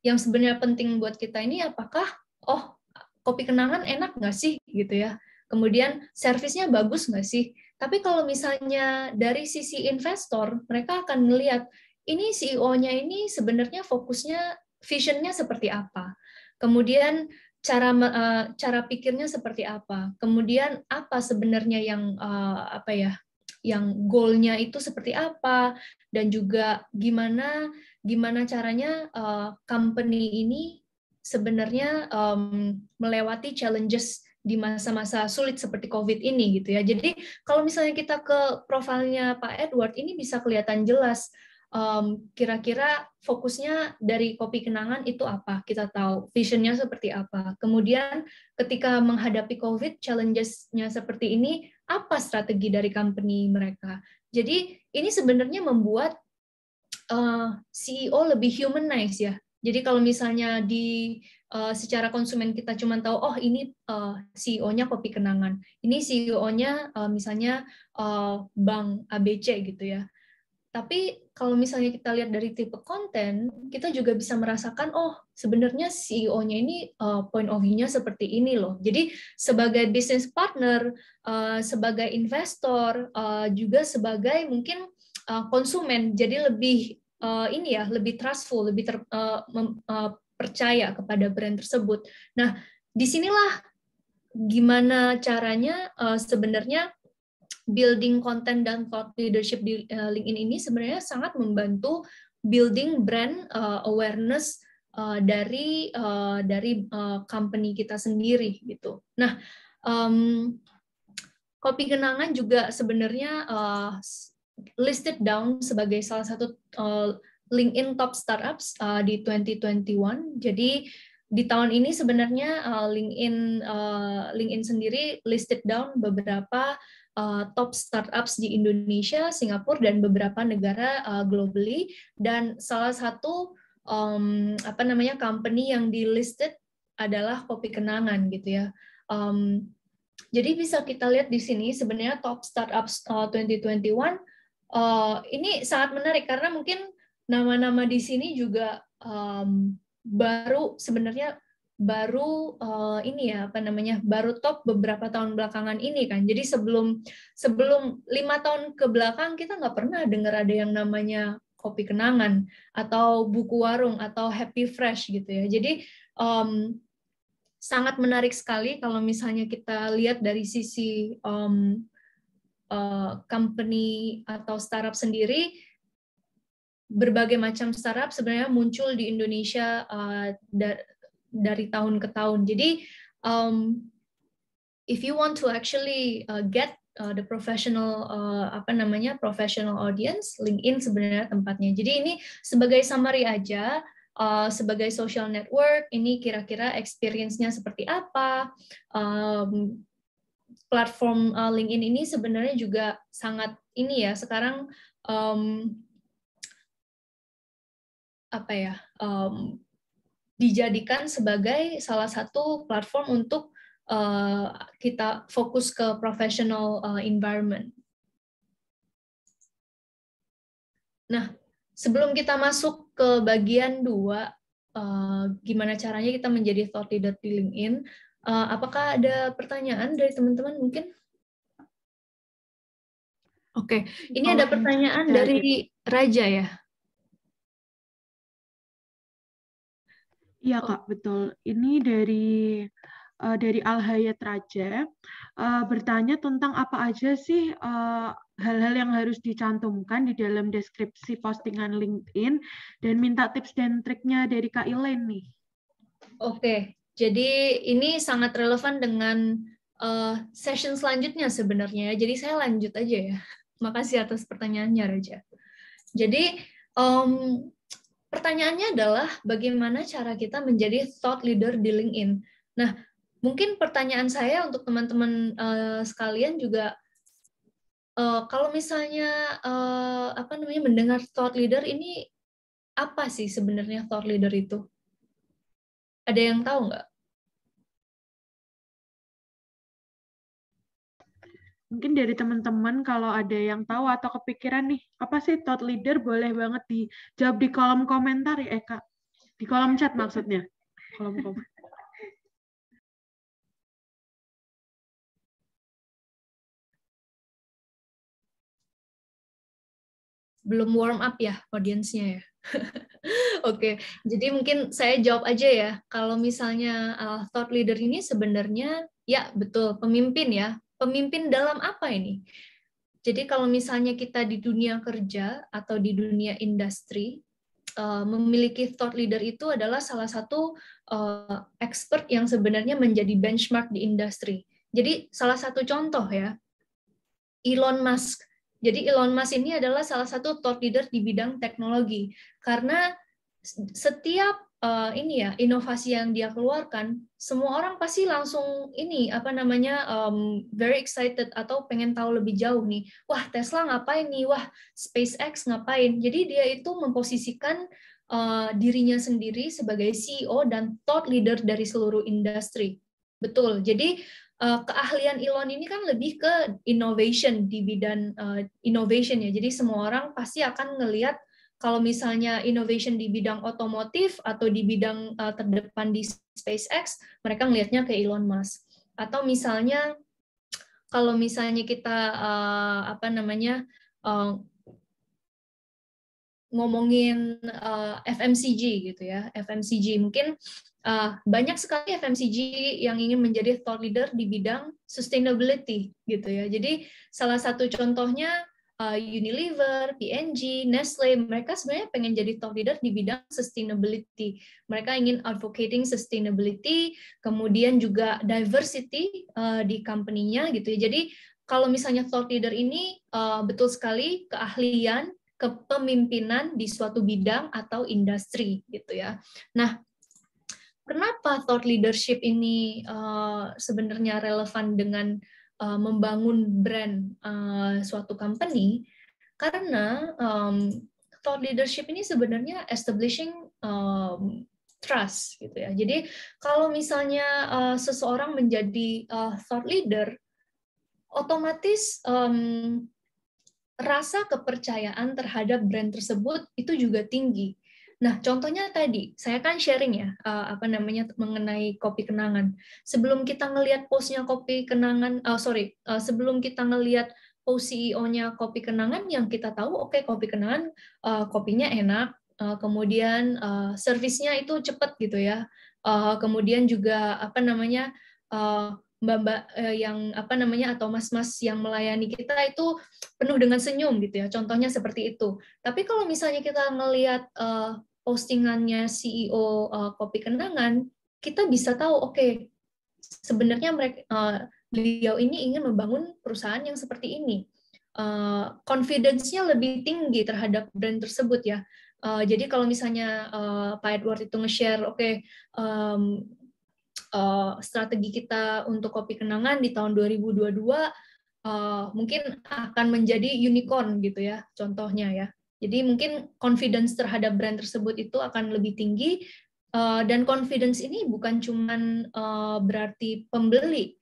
yang sebenarnya penting buat kita ini apakah oh kopi kenangan enak nggak sih gitu ya kemudian servisnya bagus nggak sih tapi kalau misalnya dari sisi investor mereka akan melihat ini CEO-nya ini sebenarnya fokusnya visionnya seperti apa. Kemudian cara uh, cara pikirnya seperti apa. Kemudian apa sebenarnya yang uh, apa ya? yang goalnya itu seperti apa dan juga gimana gimana caranya uh, company ini sebenarnya um, melewati challenges di masa-masa sulit seperti COVID ini gitu ya. Jadi kalau misalnya kita ke profilnya Pak Edward ini bisa kelihatan jelas um, kira-kira fokusnya dari kopi kenangan itu apa? Kita tahu visionnya seperti apa. Kemudian ketika menghadapi covid challenges-nya seperti ini apa strategi dari company mereka? Jadi ini sebenarnya membuat uh, CEO lebih humanize ya. Jadi kalau misalnya di uh, secara konsumen kita cuma tahu oh ini uh, CEO-nya kopi kenangan, ini CEO-nya uh, misalnya uh, bank ABC gitu ya. Tapi kalau misalnya kita lihat dari tipe konten, kita juga bisa merasakan, oh sebenarnya CEO-nya ini uh, point of view-nya seperti ini loh. Jadi sebagai business partner, uh, sebagai investor, uh, juga sebagai mungkin uh, konsumen, jadi lebih uh, ini ya, lebih trustful, lebih ter, uh, mem, uh, percaya kepada brand tersebut. Nah, di sinilah gimana caranya uh, sebenarnya building konten dan thought leadership di uh, LinkedIn ini sebenarnya sangat membantu building brand uh, awareness uh, dari uh, dari uh, company kita sendiri gitu. Nah, um, kopi kenangan juga sebenarnya uh, listed down sebagai salah satu uh, LinkedIn top startups uh, di 2021. Jadi di tahun ini sebenarnya uh, LinkedIn uh, LinkedIn sendiri listed down beberapa uh, top startups di Indonesia, Singapura dan beberapa negara uh, globally dan salah satu um, apa namanya company yang di listed adalah Kopi Kenangan gitu ya. Um, jadi bisa kita lihat di sini sebenarnya top startups uh, 2021 uh, ini sangat menarik karena mungkin nama-nama di sini juga um, baru sebenarnya baru uh, ini ya apa namanya baru top beberapa tahun belakangan ini kan. Jadi sebelum sebelum lima tahun ke belakang kita nggak pernah dengar ada yang namanya kopi kenangan atau buku warung atau happy fresh gitu ya. Jadi um, sangat menarik sekali kalau misalnya kita lihat dari sisi um, uh, company atau startup sendiri berbagai macam startup sebenarnya muncul di Indonesia uh, dari tahun ke tahun. Jadi um, if you want to actually uh, get uh, the professional uh, apa namanya professional audience, LinkedIn sebenarnya tempatnya. Jadi ini sebagai summary aja. Uh, sebagai social network, ini kira-kira experience-nya seperti apa? Um, platform uh, LinkedIn ini sebenarnya juga sangat ini ya sekarang um, apa ya um, dijadikan sebagai salah satu platform untuk uh, kita fokus ke professional uh, environment. Nah, sebelum kita masuk ke bagian dua, uh, gimana caranya kita menjadi thought leader di LinkedIn. Uh, apakah ada pertanyaan dari teman-teman mungkin? Oke, okay. ini oh, ada pertanyaan ya, dari Raja ya. Iya kak, betul. Ini dari uh, dari Al Hayat Raja uh, bertanya tentang apa aja sih hal hal-hal yang harus dicantumkan di dalam deskripsi postingan LinkedIn dan minta tips dan triknya dari Kak Elaine nih. Oke, jadi ini sangat relevan dengan uh, session selanjutnya sebenarnya. Jadi saya lanjut aja ya. Makasih atas pertanyaannya Raja. Jadi um, pertanyaannya adalah bagaimana cara kita menjadi thought leader di LinkedIn. Nah, mungkin pertanyaan saya untuk teman-teman uh, sekalian juga uh, kalau misalnya uh, apa namanya mendengar thought leader ini apa sih sebenarnya thought leader itu? Ada yang tahu nggak? Mungkin dari teman-teman kalau ada yang tahu atau kepikiran nih, apa sih thought leader boleh banget dijawab di kolom komentar ya, eh, Kak. Di kolom chat maksudnya. Kolom komentar. belum warm up ya audiensnya ya. Oke, okay. jadi mungkin saya jawab aja ya. Kalau misalnya uh, thought leader ini sebenarnya ya betul pemimpin ya Pemimpin dalam apa ini? Jadi kalau misalnya kita di dunia kerja atau di dunia industri, uh, memiliki thought leader itu adalah salah satu uh, expert yang sebenarnya menjadi benchmark di industri. Jadi salah satu contoh ya, Elon Musk. Jadi Elon Musk ini adalah salah satu thought leader di bidang teknologi karena setiap uh, ini ya inovasi yang dia keluarkan semua orang pasti langsung ini apa namanya um, very excited atau pengen tahu lebih jauh nih. Wah Tesla ngapain nih? Wah SpaceX ngapain? Jadi dia itu memposisikan uh, dirinya sendiri sebagai CEO dan thought leader dari seluruh industri. Betul. Jadi uh, keahlian Elon ini kan lebih ke innovation di bidang uh, innovation ya. Jadi semua orang pasti akan ngelihat kalau misalnya innovation di bidang otomotif atau di bidang uh, terdepan di SpaceX, mereka melihatnya ke Elon Musk. Atau misalnya kalau misalnya kita uh, apa namanya uh, ngomongin uh, FMCG gitu ya, FMCG mungkin uh, banyak sekali FMCG yang ingin menjadi thought leader di bidang sustainability gitu ya. Jadi salah satu contohnya uh, Unilever, P&G, Nestle, mereka sebenarnya pengen jadi top leader di bidang sustainability. Mereka ingin advocating sustainability, kemudian juga diversity uh, di company-nya gitu ya. Jadi kalau misalnya thought leader ini uh, betul sekali keahlian kepemimpinan di suatu bidang atau industri gitu ya. Nah, kenapa thought leadership ini uh, sebenarnya relevan dengan uh, membangun brand uh, suatu company karena um, thought leadership ini sebenarnya establishing um, trust gitu ya. Jadi kalau misalnya uh, seseorang menjadi uh, thought leader, otomatis um, rasa kepercayaan terhadap brand tersebut itu juga tinggi. Nah, contohnya tadi, saya kan sharing ya, uh, apa namanya, mengenai kopi kenangan. Sebelum kita ngelihat postnya kopi kenangan, uh, sorry, uh, sebelum kita ngelihat post CEO-nya kopi kenangan, yang kita tahu, oke, okay, kopi kenangan, uh, kopinya enak, kemudian uh, servisnya itu cepat gitu ya, uh, kemudian juga, apa namanya, uh, mbak-mbak yang apa namanya atau mas-mas yang melayani kita itu penuh dengan senyum gitu ya. Contohnya seperti itu. Tapi kalau misalnya kita ngelihat uh, postingannya CEO uh, Kopi Kenangan, kita bisa tahu oke okay, sebenarnya mereka uh, beliau ini ingin membangun perusahaan yang seperti ini. Uh, confidence-nya lebih tinggi terhadap brand tersebut ya. Uh, jadi kalau misalnya uh, Pak Edward itu nge-share, oke, okay, um, uh, strategi kita untuk kopi kenangan di tahun 2022 uh, mungkin akan menjadi unicorn gitu ya, contohnya ya. Jadi mungkin confidence terhadap brand tersebut itu akan lebih tinggi uh, dan confidence ini bukan cuma uh, eh, berarti pembeli,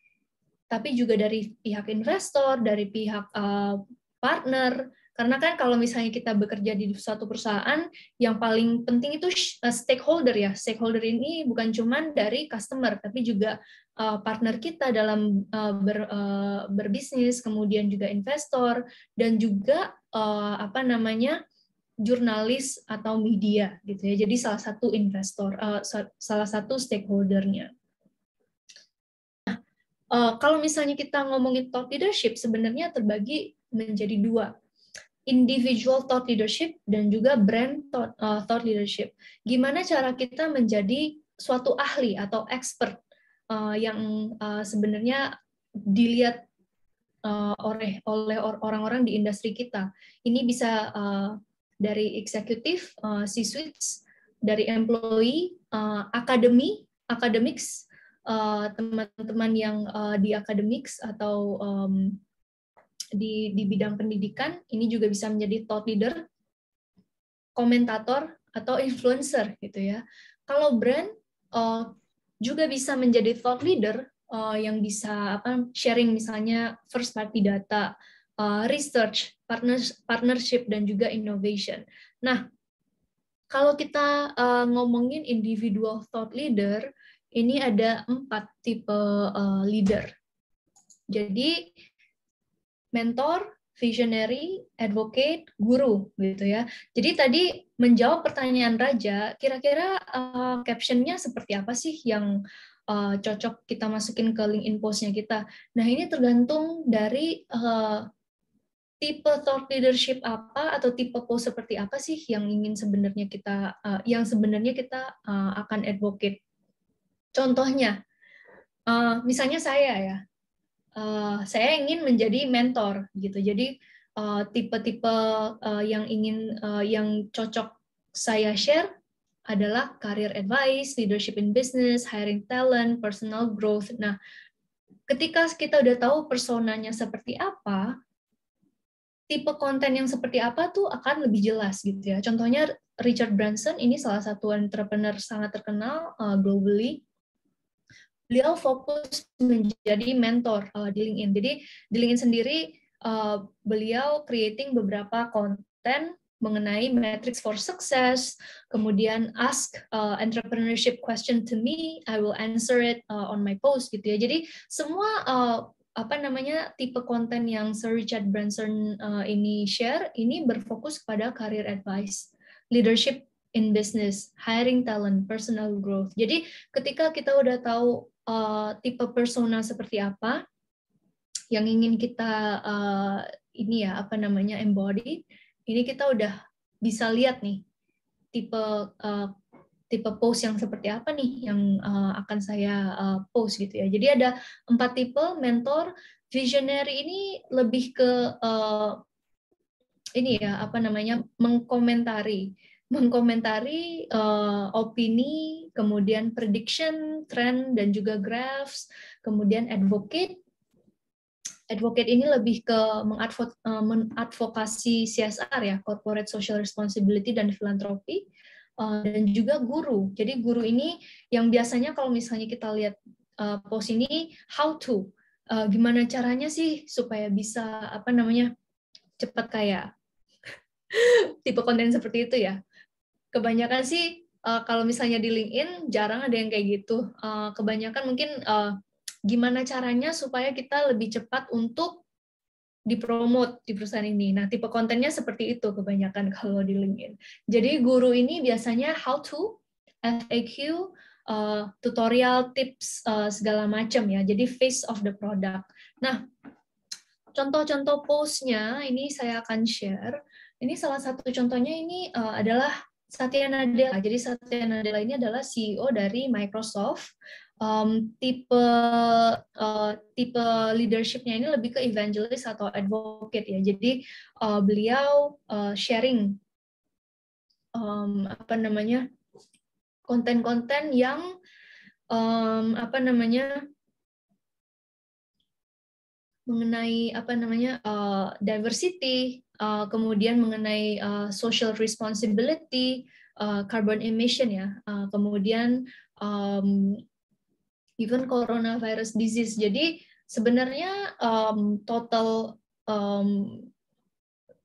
tapi juga dari pihak investor, dari pihak uh, partner, Karena kan kalau misalnya kita bekerja di suatu perusahaan, yang paling penting itu stakeholder ya. Stakeholder ini bukan cuma dari customer, tapi juga partner kita dalam ber, berbisnis, kemudian juga investor, dan juga apa namanya jurnalis atau media gitu ya. Jadi salah satu investor, salah satu stakeholdernya. Nah, kalau misalnya kita ngomongin thought leadership, sebenarnya terbagi menjadi dua individual thought leadership dan juga brand thought, uh, thought leadership. Gimana cara kita menjadi suatu ahli atau expert uh, yang uh, sebenarnya dilihat uh, oleh oleh orang-orang di industri kita. Ini bisa uh, dari eksekutif, uh, C-suites, dari employee, akademi, academics, teman-teman yang di academics atau di di bidang pendidikan ini juga bisa menjadi thought leader, komentator atau influencer gitu ya. Kalau brand juga bisa menjadi thought leader uh, yang bisa apa sharing misalnya first party data, uh, research, partners, partnership dan juga innovation. Nah, kalau kita uh, ngomongin individual thought leader, ini ada empat tipe uh, leader. Jadi mentor, visionary, advocate, guru gitu ya. Jadi tadi menjawab pertanyaan Raja, kira-kira uh, captionnya seperti apa sih yang uh, cocok kita masukin ke LinkedIn postnya kita. Nah ini tergantung dari uh, tipe thought leadership apa atau tipe post seperti apa sih yang ingin sebenarnya kita uh, yang sebenarnya kita uh, akan advocate. Contohnya, uh, misalnya saya ya, uh, saya ingin menjadi mentor gitu. Jadi tipe-tipe uh, uh, yang ingin uh, yang cocok saya share adalah career advice, leadership in business, hiring talent, personal growth. Nah, ketika kita udah tahu personanya seperti apa, tipe konten yang seperti apa tuh akan lebih jelas gitu ya. Contohnya Richard Branson ini salah satu entrepreneur sangat terkenal uh, globally beliau fokus menjadi mentor uh, di LinkedIn. Jadi di LinkedIn sendiri uh, beliau creating beberapa konten mengenai metrics for success, kemudian ask uh, entrepreneurship question to me, I will answer it uh, on my post gitu ya. Jadi semua uh, apa namanya tipe konten yang Sir Richard Branson uh, ini share ini berfokus pada career advice, leadership in business, hiring talent, personal growth. Jadi ketika kita udah tahu uh, tipe persona seperti apa yang ingin kita uh, ini ya apa namanya embody ini kita udah bisa lihat nih tipe uh, tipe post yang seperti apa nih yang uh, akan saya uh, post gitu ya jadi ada empat tipe mentor visionary ini lebih ke uh, ini ya apa namanya mengkomentari mengkomentari uh, opini, kemudian prediction, trend, dan juga graphs, kemudian advocate. Advocate ini lebih ke eh, mengadvokasi CSR ya, corporate social responsibility dan filantropi, uh, dan juga guru. Jadi guru ini yang biasanya kalau misalnya kita lihat uh, post ini, how to, uh, gimana caranya sih supaya bisa apa namanya cepat kaya. Tipe konten seperti itu ya kebanyakan sih uh, kalau misalnya di LinkedIn jarang ada yang kayak gitu. Uh, kebanyakan mungkin uh, gimana caranya supaya kita lebih cepat untuk dipromot di perusahaan ini. Nah, tipe kontennya seperti itu kebanyakan kalau di LinkedIn. Jadi guru ini biasanya how to, FAQ, uh, tutorial, tips uh, segala macam ya. Jadi face of the product. Nah, contoh-contoh postnya ini saya akan share. Ini salah satu contohnya ini uh, adalah Satya Nadella. Jadi Satya Nadella ini adalah CEO dari Microsoft. Um, tipe uh, tipe leadershipnya ini lebih ke evangelist atau advocate ya. Jadi uh, beliau uh, sharing um, apa namanya konten-konten yang um, apa namanya mengenai apa namanya uh, diversity uh, kemudian mengenai uh, social responsibility, uh, carbon emission ya, uh, kemudian um, even coronavirus disease. Jadi sebenarnya um, total um,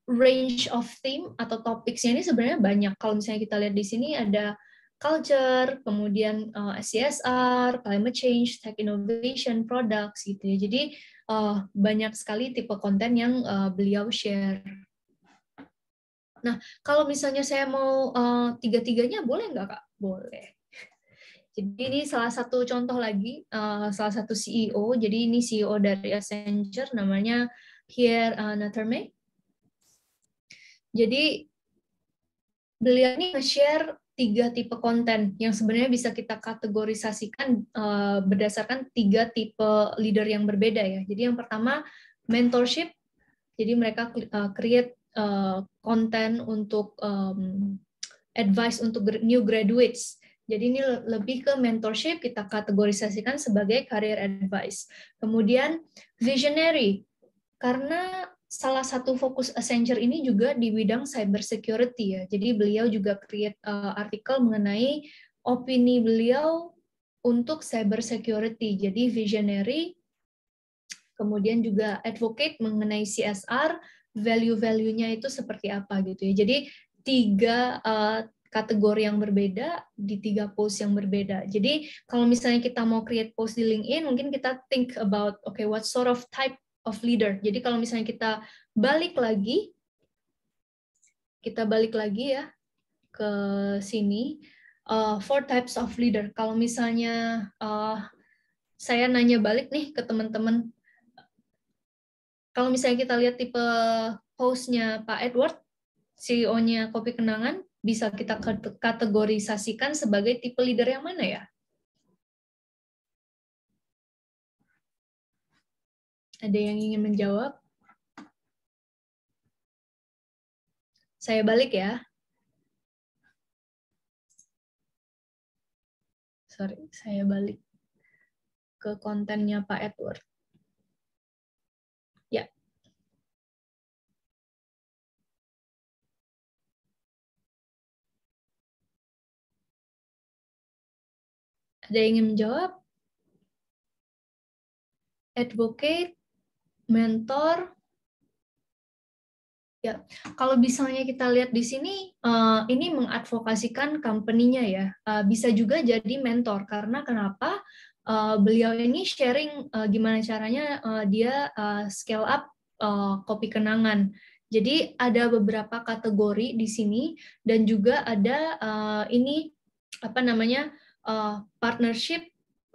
range of theme atau topicsnya ini sebenarnya banyak. Kalau misalnya kita lihat di sini ada culture, kemudian uh, CSR, climate change, tech innovation, products gitu ya. Jadi uh, banyak sekali tipe konten yang uh, beliau share. Nah, kalau misalnya saya mau uh, tiga-tiganya boleh nggak kak? Boleh. Jadi ini salah satu contoh lagi, uh, salah satu CEO. Jadi ini CEO dari Accenture, namanya Pierre uh, Naterme. Jadi beliau ini nge-share tiga tipe konten yang sebenarnya bisa kita kategorisasikan uh, berdasarkan tiga tipe leader yang berbeda ya. Jadi yang pertama mentorship. Jadi mereka uh, create uh, konten untuk um, advice untuk new graduates. Jadi ini lebih ke mentorship kita kategorisasikan sebagai career advice. Kemudian visionary karena salah satu fokus Accenture ini juga di bidang cyber security ya. Jadi beliau juga create uh, artikel mengenai opini beliau untuk cyber security. Jadi visionary, kemudian juga advocate mengenai CSR, value-value-nya itu seperti apa gitu ya. Jadi tiga uh, kategori yang berbeda di tiga post yang berbeda. Jadi kalau misalnya kita mau create post di LinkedIn, mungkin kita think about okay what sort of type of leader. Jadi kalau misalnya kita balik lagi, kita balik lagi ya ke sini, uh, four types of leader. Kalau misalnya uh, saya nanya balik nih ke teman-teman, kalau misalnya kita lihat tipe postnya Pak Edward, CEO-nya Kopi Kenangan, bisa kita kategorisasikan sebagai tipe leader yang mana ya? Ada yang ingin menjawab? Saya balik ya. Sorry, saya balik ke kontennya Pak Edward. Ada yang ingin menjawab? Advocate mentor. Ya kalau misalnya kita lihat di sini uh, ini mengadvokasikan company-nya ya. Uh, bisa juga jadi mentor. Karena kenapa? Uh, beliau ini sharing gimana caranya dia scale up kopi kenangan. Jadi ada beberapa kategori di sini dan juga ada ini apa namanya uh, partnership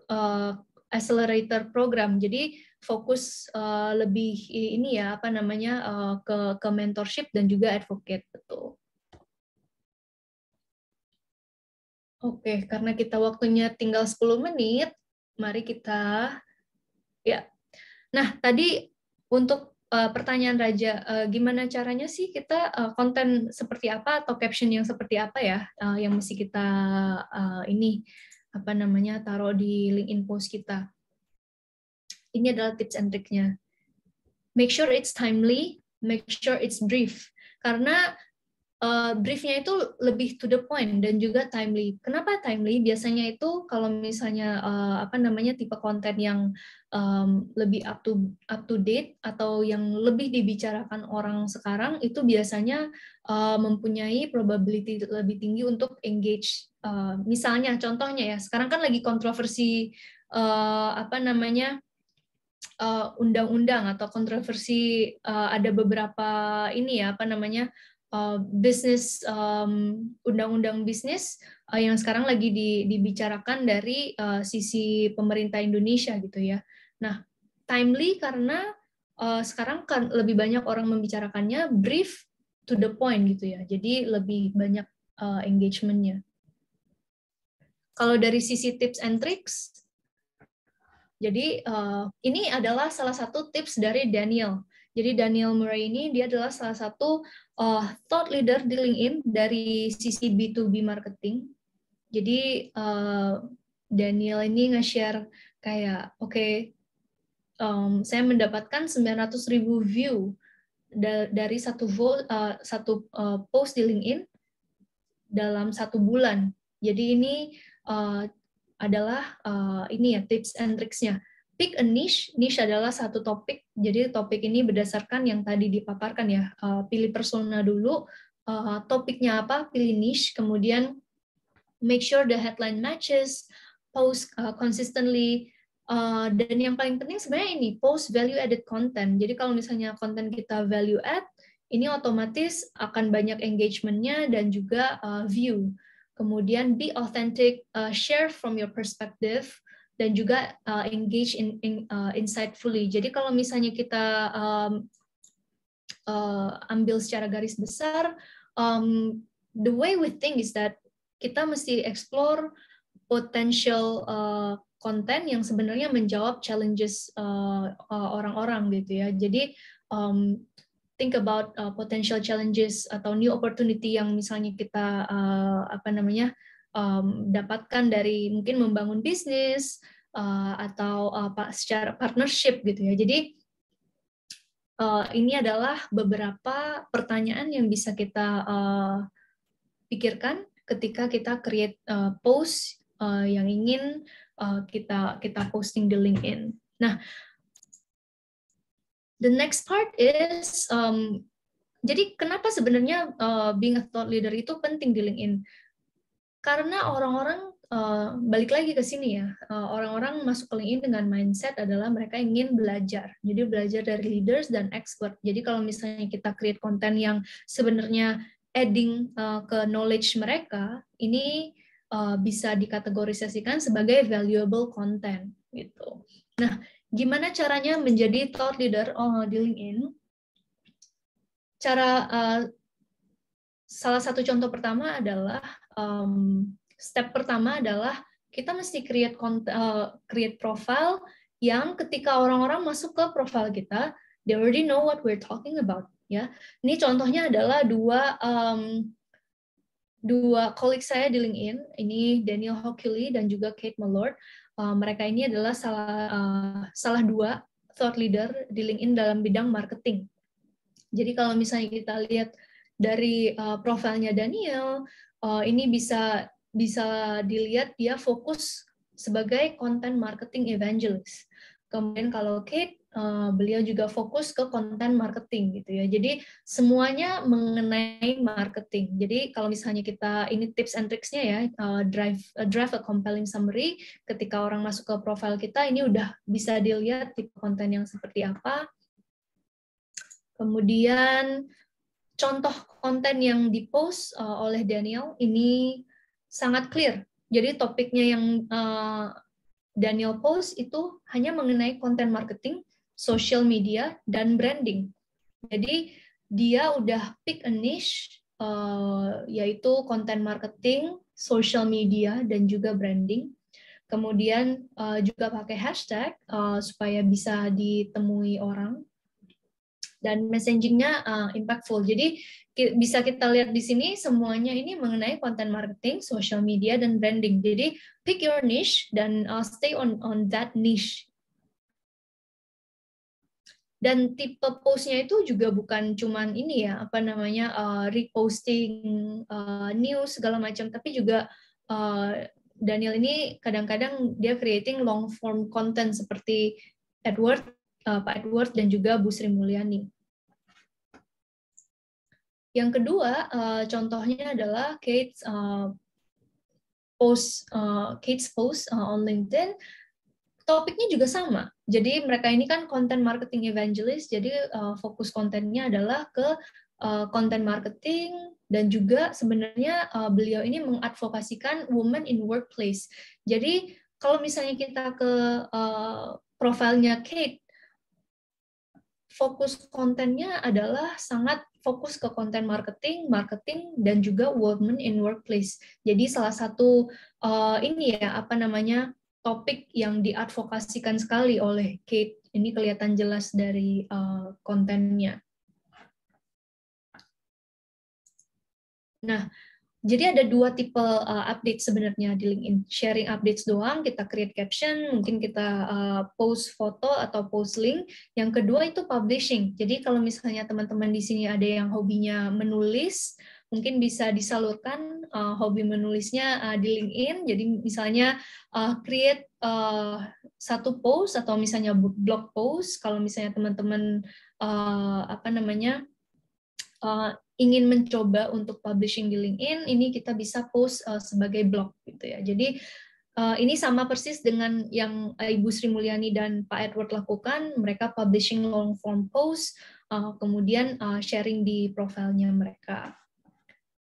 uh, accelerator program jadi fokus uh, lebih ini ya apa namanya uh, ke ke mentorship dan juga advocate betul. Oke, karena kita waktunya tinggal 10 menit, mari kita ya. Nah, tadi untuk uh, pertanyaan Raja, uh, gimana caranya sih kita uh, konten seperti apa atau caption yang seperti apa ya uh, yang mesti kita uh, ini apa namanya taruh di LinkedIn post kita? Ini adalah tips and triknya. Make sure it's timely, make sure it's brief. Karena uh, briefnya itu lebih to the point dan juga timely. Kenapa timely? Biasanya itu kalau misalnya uh, apa namanya tipe konten yang um, lebih up to up to date atau yang lebih dibicarakan orang sekarang itu biasanya uh, mempunyai probability lebih tinggi untuk engage. Uh, misalnya contohnya ya, sekarang kan lagi kontroversi uh, apa namanya undang-undang uh, atau kontroversi uh, ada beberapa ini ya apa namanya uh, bisnis um, undang-undang bisnis uh, yang sekarang lagi di, dibicarakan dari uh, sisi pemerintah Indonesia gitu ya. Nah, timely karena uh, sekarang kan lebih banyak orang membicarakannya brief to the point gitu ya. Jadi lebih banyak uh, engagementnya. Kalau dari sisi tips and tricks, jadi uh, ini adalah salah satu tips dari Daniel. Jadi Daniel Murray ini dia adalah salah satu uh, thought leader di LinkedIn dari sisi B2B marketing. Jadi uh, Daniel ini nge-share kayak oke okay, um, saya mendapatkan 900 ribu view da dari satu uh, satu uh, post di LinkedIn dalam satu bulan. Jadi ini uh, adalah uh, ini ya tips and tricksnya. Pick a niche. Niche adalah satu topik. Jadi topik ini berdasarkan yang tadi dipaparkan ya. Uh, pilih persona dulu. Uh, topiknya apa? Pilih niche. Kemudian make sure the headline matches. Post uh, consistently. Dan yang paling penting sebenarnya ini post value added content. Jadi kalau misalnya konten kita value add, ini otomatis akan banyak engagementnya dan juga view. Kemudian be authentic, share from your perspective dan juga uh, engage in, in uh, insightfully. Jadi kalau misalnya kita um, uh, ambil secara garis besar, um, the way we think is that kita mesti explore potential uh, konten yang sebenarnya menjawab challenges orang-orang uh, uh, gitu ya. Jadi um, think about uh, potential challenges atau new opportunity yang misalnya kita uh, apa namanya um, dapatkan dari mungkin membangun bisnis uh, atau uh, secara partnership gitu ya. Jadi uh, ini adalah beberapa pertanyaan yang bisa kita uh, pikirkan ketika kita create uh, post uh, yang ingin uh, kita kita posting di LinkedIn. Nah, the next part is um, jadi kenapa sebenarnya uh, being a thought leader itu penting di LinkedIn? Karena orang-orang uh, balik lagi ke sini ya eh, orang-orang masuk ke LinkedIn dengan mindset adalah mereka ingin belajar. Jadi belajar dari leaders dan expert. Jadi kalau misalnya kita create konten yang sebenarnya adding uh, ke knowledge mereka ini uh, bisa dikategorisasikan sebagai valuable content gitu. Nah gimana caranya menjadi thought leader? Oh, di LinkedIn cara uh, salah satu contoh pertama adalah um, step pertama adalah kita mesti create uh, create profile yang ketika orang-orang masuk ke profile kita, they already know what we're talking about. Ya, ini contohnya adalah dua um, dua kolik saya di LinkedIn, ini Daniel Hockley dan juga Kate Malord. Uh, mereka ini adalah salah uh, salah dua thought leader di LinkedIn dalam bidang marketing. Jadi kalau misalnya kita lihat dari uh, profilnya Daniel, uh, ini bisa bisa dilihat dia fokus sebagai content marketing evangelist. Kemudian kalau Kate, uh, beliau juga fokus ke content marketing gitu ya. Jadi semuanya mengenai marketing. Jadi kalau misalnya kita ini tips and tricksnya ya, uh, drive uh, drive a compelling summary. Ketika orang masuk ke profile kita, ini udah bisa dilihat tipe konten yang seperti apa. Kemudian contoh konten yang dipost uh, oleh Daniel ini sangat clear. Jadi topiknya yang uh, Daniel post itu hanya mengenai konten marketing, social media, dan branding. Jadi dia udah pick a niche, uh, yaitu konten marketing, social media, dan juga branding. Kemudian uh, juga pakai hashtag uh, supaya bisa ditemui orang dan messagingnya uh, impactful. Jadi bisa kita lihat di sini semuanya ini mengenai konten marketing, social media dan branding. Jadi pick your niche dan uh, stay on on that niche. Dan tipe postnya itu juga bukan cuman ini ya apa namanya uh, reposting uh, news segala macam, tapi juga uh, Daniel ini kadang-kadang dia creating long form content seperti Edward uh, Pak Edward dan juga Bu Sri Mulyani. Yang kedua, uh, contohnya adalah Kate uh, post Kate's post on LinkedIn. Topiknya juga sama. Jadi mereka ini kan content marketing evangelist. Jadi fokus kontennya adalah ke content marketing dan juga sebenarnya beliau ini mengadvokasikan women in workplace. Jadi kalau misalnya kita ke profilnya Kate, fokus kontennya adalah sangat fokus ke konten marketing, marketing dan juga women in workplace. Jadi salah satu uh, ini ya apa namanya topik yang diadvokasikan sekali oleh Kate. Ini kelihatan jelas dari uh, kontennya. Nah, jadi ada dua tipe uh, update sebenarnya di LinkedIn. Sharing updates doang, kita create caption, mungkin kita uh, post foto atau post link. Yang kedua itu publishing. Jadi kalau misalnya teman-teman di sini ada yang hobinya menulis, mungkin bisa disalurkan uh, hobi menulisnya uh, di LinkedIn. Jadi misalnya uh, create uh, satu post atau misalnya blog post. Kalau misalnya teman-teman uh, apa namanya uh, ingin mencoba untuk publishing di LinkedIn, ini kita bisa post uh, sebagai blog gitu ya. Jadi uh, ini sama persis dengan yang Ibu Sri Mulyani dan Pak Edward lakukan. Mereka publishing long form post, uh, kemudian uh, sharing di profilnya mereka.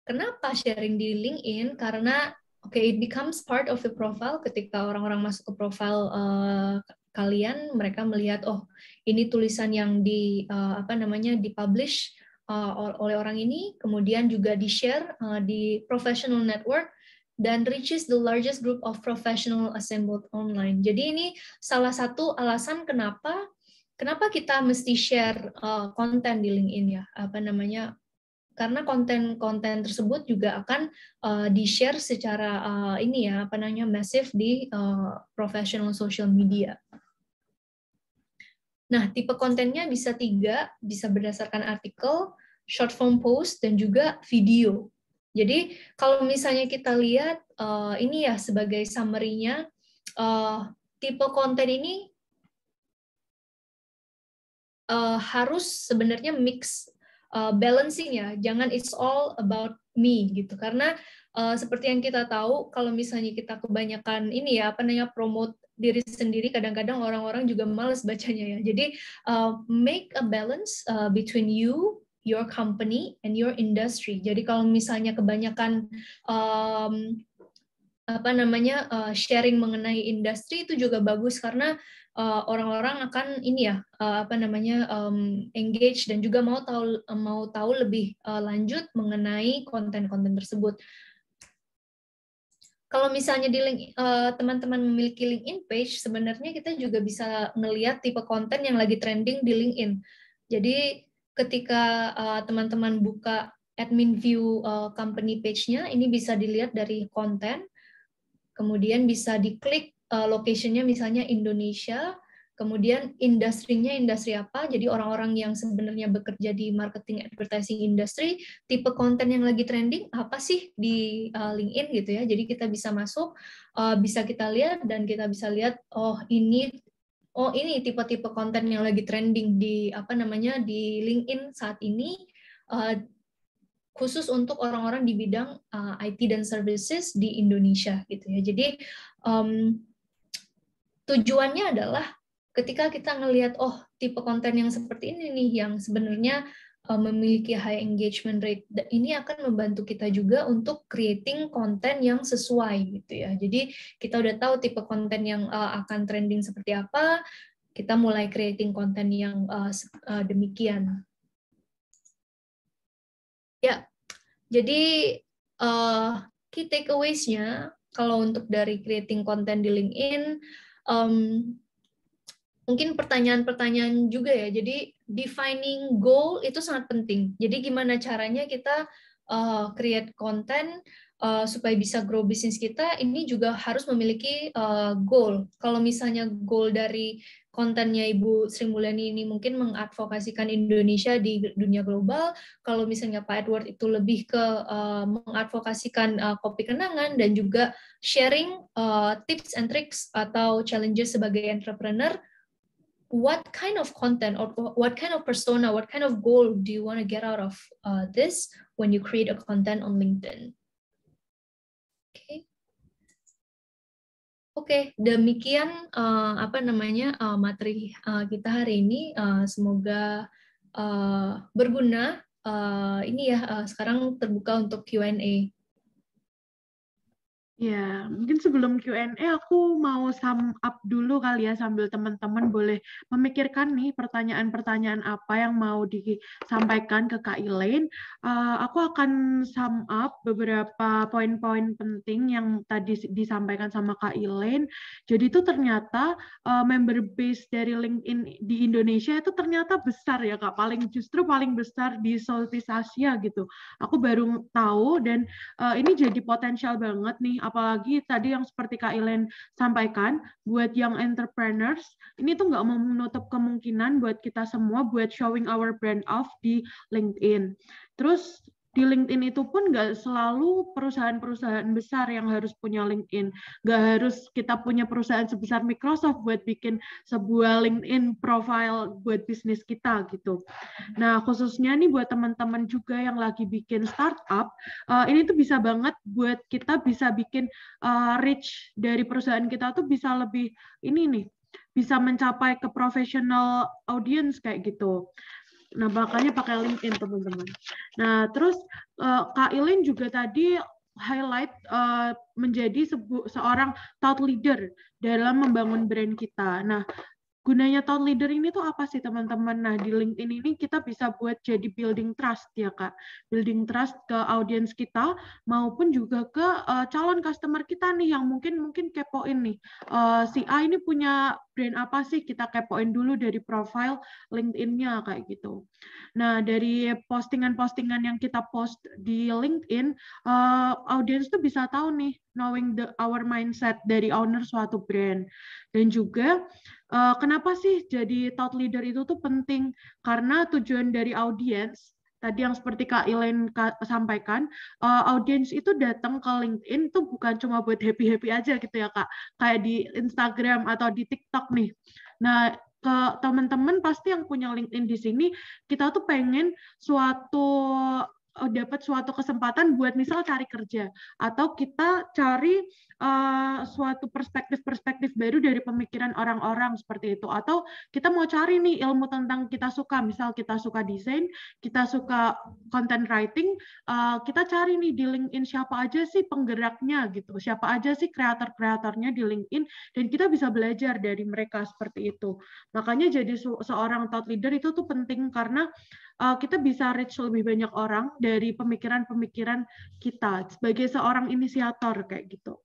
Kenapa sharing di LinkedIn? Karena oke okay, it becomes part of the profile ketika orang-orang masuk ke profile uh, kalian, mereka melihat oh ini tulisan yang di uh, apa namanya dipublish uh, oleh orang ini, kemudian juga di share uh, di professional network dan reaches the largest group of professional assembled online. Jadi ini salah satu alasan kenapa kenapa kita mesti share uh, konten di LinkedIn ya, apa namanya? Karena konten-konten tersebut juga akan uh, di-share secara uh, ini ya, apa namanya, massive di uh, professional social media. Nah, tipe kontennya bisa tiga, bisa berdasarkan artikel, short form post, dan juga video. Jadi kalau misalnya kita lihat uh, ini ya sebagai summary-nya, uh, tipe konten ini uh, harus sebenarnya mix balancing ya, jangan it's all about me gitu. Karena uh, seperti yang kita tahu, kalau misalnya kita kebanyakan ini ya apa namanya promote diri sendiri, kadang-kadang orang-orang juga males bacanya ya. Jadi uh, make a balance uh, between you your company and your industry. Jadi kalau misalnya kebanyakan um, apa namanya uh, sharing mengenai industri itu juga bagus karena orang-orang uh, akan ini ya uh, apa namanya um, engage dan juga mau tahu mau tahu lebih uh, lanjut mengenai konten-konten tersebut. Kalau misalnya di link teman-teman uh, memiliki LinkedIn page, sebenarnya kita juga bisa melihat tipe konten yang lagi trending di LinkedIn. Jadi ketika uh, teman-teman buka admin view uh, company page-nya, ini bisa dilihat dari konten, kemudian bisa diklik uh, location-nya misalnya Indonesia, kemudian industrinya industri apa, jadi orang-orang yang sebenarnya bekerja di marketing advertising industry, tipe konten yang lagi trending apa sih di uh, LinkedIn gitu ya, jadi kita bisa masuk, uh, bisa kita lihat dan kita bisa lihat, oh ini oh ini tipe-tipe konten yang lagi trending di apa namanya di LinkedIn saat ini uh, khusus untuk orang-orang di bidang uh, IT dan services di Indonesia gitu ya. Jadi um, tujuannya adalah ketika kita ngelihat oh tipe konten yang seperti ini nih yang sebenarnya uh, memiliki high engagement rate ini akan membantu kita juga untuk creating konten yang sesuai gitu ya. Jadi kita udah tahu tipe konten yang uh, akan trending seperti apa kita mulai creating konten yang uh, demikian. Ya jadi key takeaways-nya kalau untuk dari creating konten di LinkedIn um, mungkin pertanyaan-pertanyaan juga ya. Jadi defining goal itu sangat penting. Jadi gimana caranya kita uh, create konten uh, supaya bisa grow bisnis kita, ini juga harus memiliki uh, goal. Kalau misalnya goal dari kontennya Ibu Sri Mulyani ini mungkin mengadvokasikan Indonesia di dunia global. Kalau misalnya Pak Edward itu lebih ke uh, mengadvokasikan uh, kopi kenangan dan juga sharing uh, tips and tricks atau challenges sebagai entrepreneur, what kind of content or what kind of persona, what kind of goal do you want to get out of uh, this when you create a content on LinkedIn? Okay. Oke, okay, demikian uh, apa namanya uh, materi uh, kita hari ini. Uh, semoga uh, berguna. Uh, ini ya uh, sekarang terbuka untuk Q&A. Ya, mungkin sebelum Q&A aku mau sum up dulu kali ya sambil teman-teman boleh memikirkan nih pertanyaan-pertanyaan apa yang mau disampaikan ke Kak Elaine. Uh, aku akan sum up beberapa poin-poin penting yang tadi disampaikan sama Kak Elaine. Jadi itu ternyata uh, member base dari LinkedIn di Indonesia itu ternyata besar ya Kak, paling justru paling besar di Southeast Asia gitu. Aku baru tahu dan uh, ini jadi potensial banget nih apalagi tadi yang seperti Kak Ilen sampaikan, buat young entrepreneurs, ini tuh nggak mau menutup kemungkinan buat kita semua buat showing our brand off di LinkedIn. Terus di LinkedIn itu pun nggak selalu perusahaan-perusahaan besar yang harus punya LinkedIn. Nggak harus kita punya perusahaan sebesar Microsoft buat bikin sebuah LinkedIn profile buat bisnis kita gitu. Nah, khususnya nih buat teman-teman juga yang lagi bikin startup, uh, ini tuh bisa banget buat kita bisa bikin uh, reach dari perusahaan kita tuh bisa lebih ini nih, bisa mencapai ke professional audience kayak gitu. Nah, makanya pakai LinkedIn, teman-teman. Nah, terus uh, Kak Ilin juga tadi highlight uh, menjadi seorang thought leader dalam membangun brand kita. Nah, gunanya thought leader ini tuh apa sih teman-teman? Nah di LinkedIn ini kita bisa buat jadi building trust ya kak, building trust ke audiens kita maupun juga ke uh, calon customer kita nih yang mungkin mungkin kepoin nih uh, si A ini punya brand apa sih kita kepoin dulu dari profile LinkedIn-nya kayak gitu. Nah dari postingan-postingan yang kita post di LinkedIn, uh, audiens tuh bisa tahu nih knowing the our mindset dari owner suatu brand dan juga Uh, kenapa sih jadi thought leader itu tuh penting? Karena tujuan dari audiens tadi yang seperti Kak Elaine sampaikan, uh, audiens itu datang ke LinkedIn tuh bukan cuma buat happy-happy aja gitu ya Kak. Kayak di Instagram atau di TikTok nih. Nah, ke teman-teman pasti yang punya LinkedIn di sini, kita tuh pengen suatu dapat suatu kesempatan buat misal cari kerja atau kita cari uh, suatu perspektif-perspektif baru dari pemikiran orang-orang seperti itu. Atau kita mau cari nih ilmu tentang kita suka misal kita suka desain kita suka content writing uh, kita cari nih di LinkedIn siapa aja sih penggeraknya gitu. Siapa aja sih kreator-kreatornya di LinkedIn dan kita bisa belajar dari mereka seperti itu. Makanya jadi seorang thought leader itu tuh penting karena uh, kita bisa reach lebih banyak orang dari pemikiran-pemikiran kita sebagai seorang inisiator kayak gitu.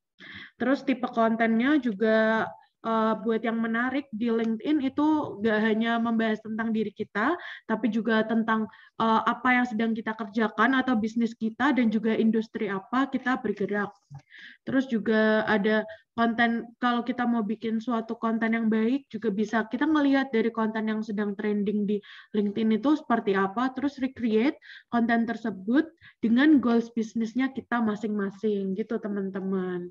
Terus tipe kontennya juga uh, buat yang menarik di LinkedIn itu gak hanya membahas tentang diri kita, tapi juga tentang uh, apa yang sedang kita kerjakan atau bisnis kita dan juga industri apa kita bergerak. Terus juga ada konten kalau kita mau bikin suatu konten yang baik juga bisa kita melihat dari konten yang sedang trending di LinkedIn itu seperti apa, terus recreate konten tersebut dengan goals bisnisnya kita masing-masing gitu teman-teman.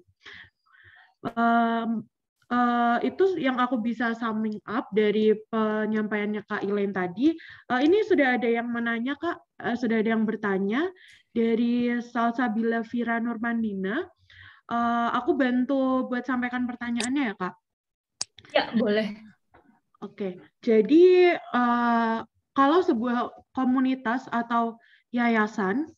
Uh, itu yang aku bisa summing up dari penyampaiannya Kak Ilain tadi. Uh, ini sudah ada yang menanya Kak, uh, sudah ada yang bertanya dari Salsabila Vira Nurmandina. Uh, aku bantu buat sampaikan pertanyaannya ya Kak. Ya boleh. Oke, okay. jadi uh, kalau sebuah komunitas atau yayasan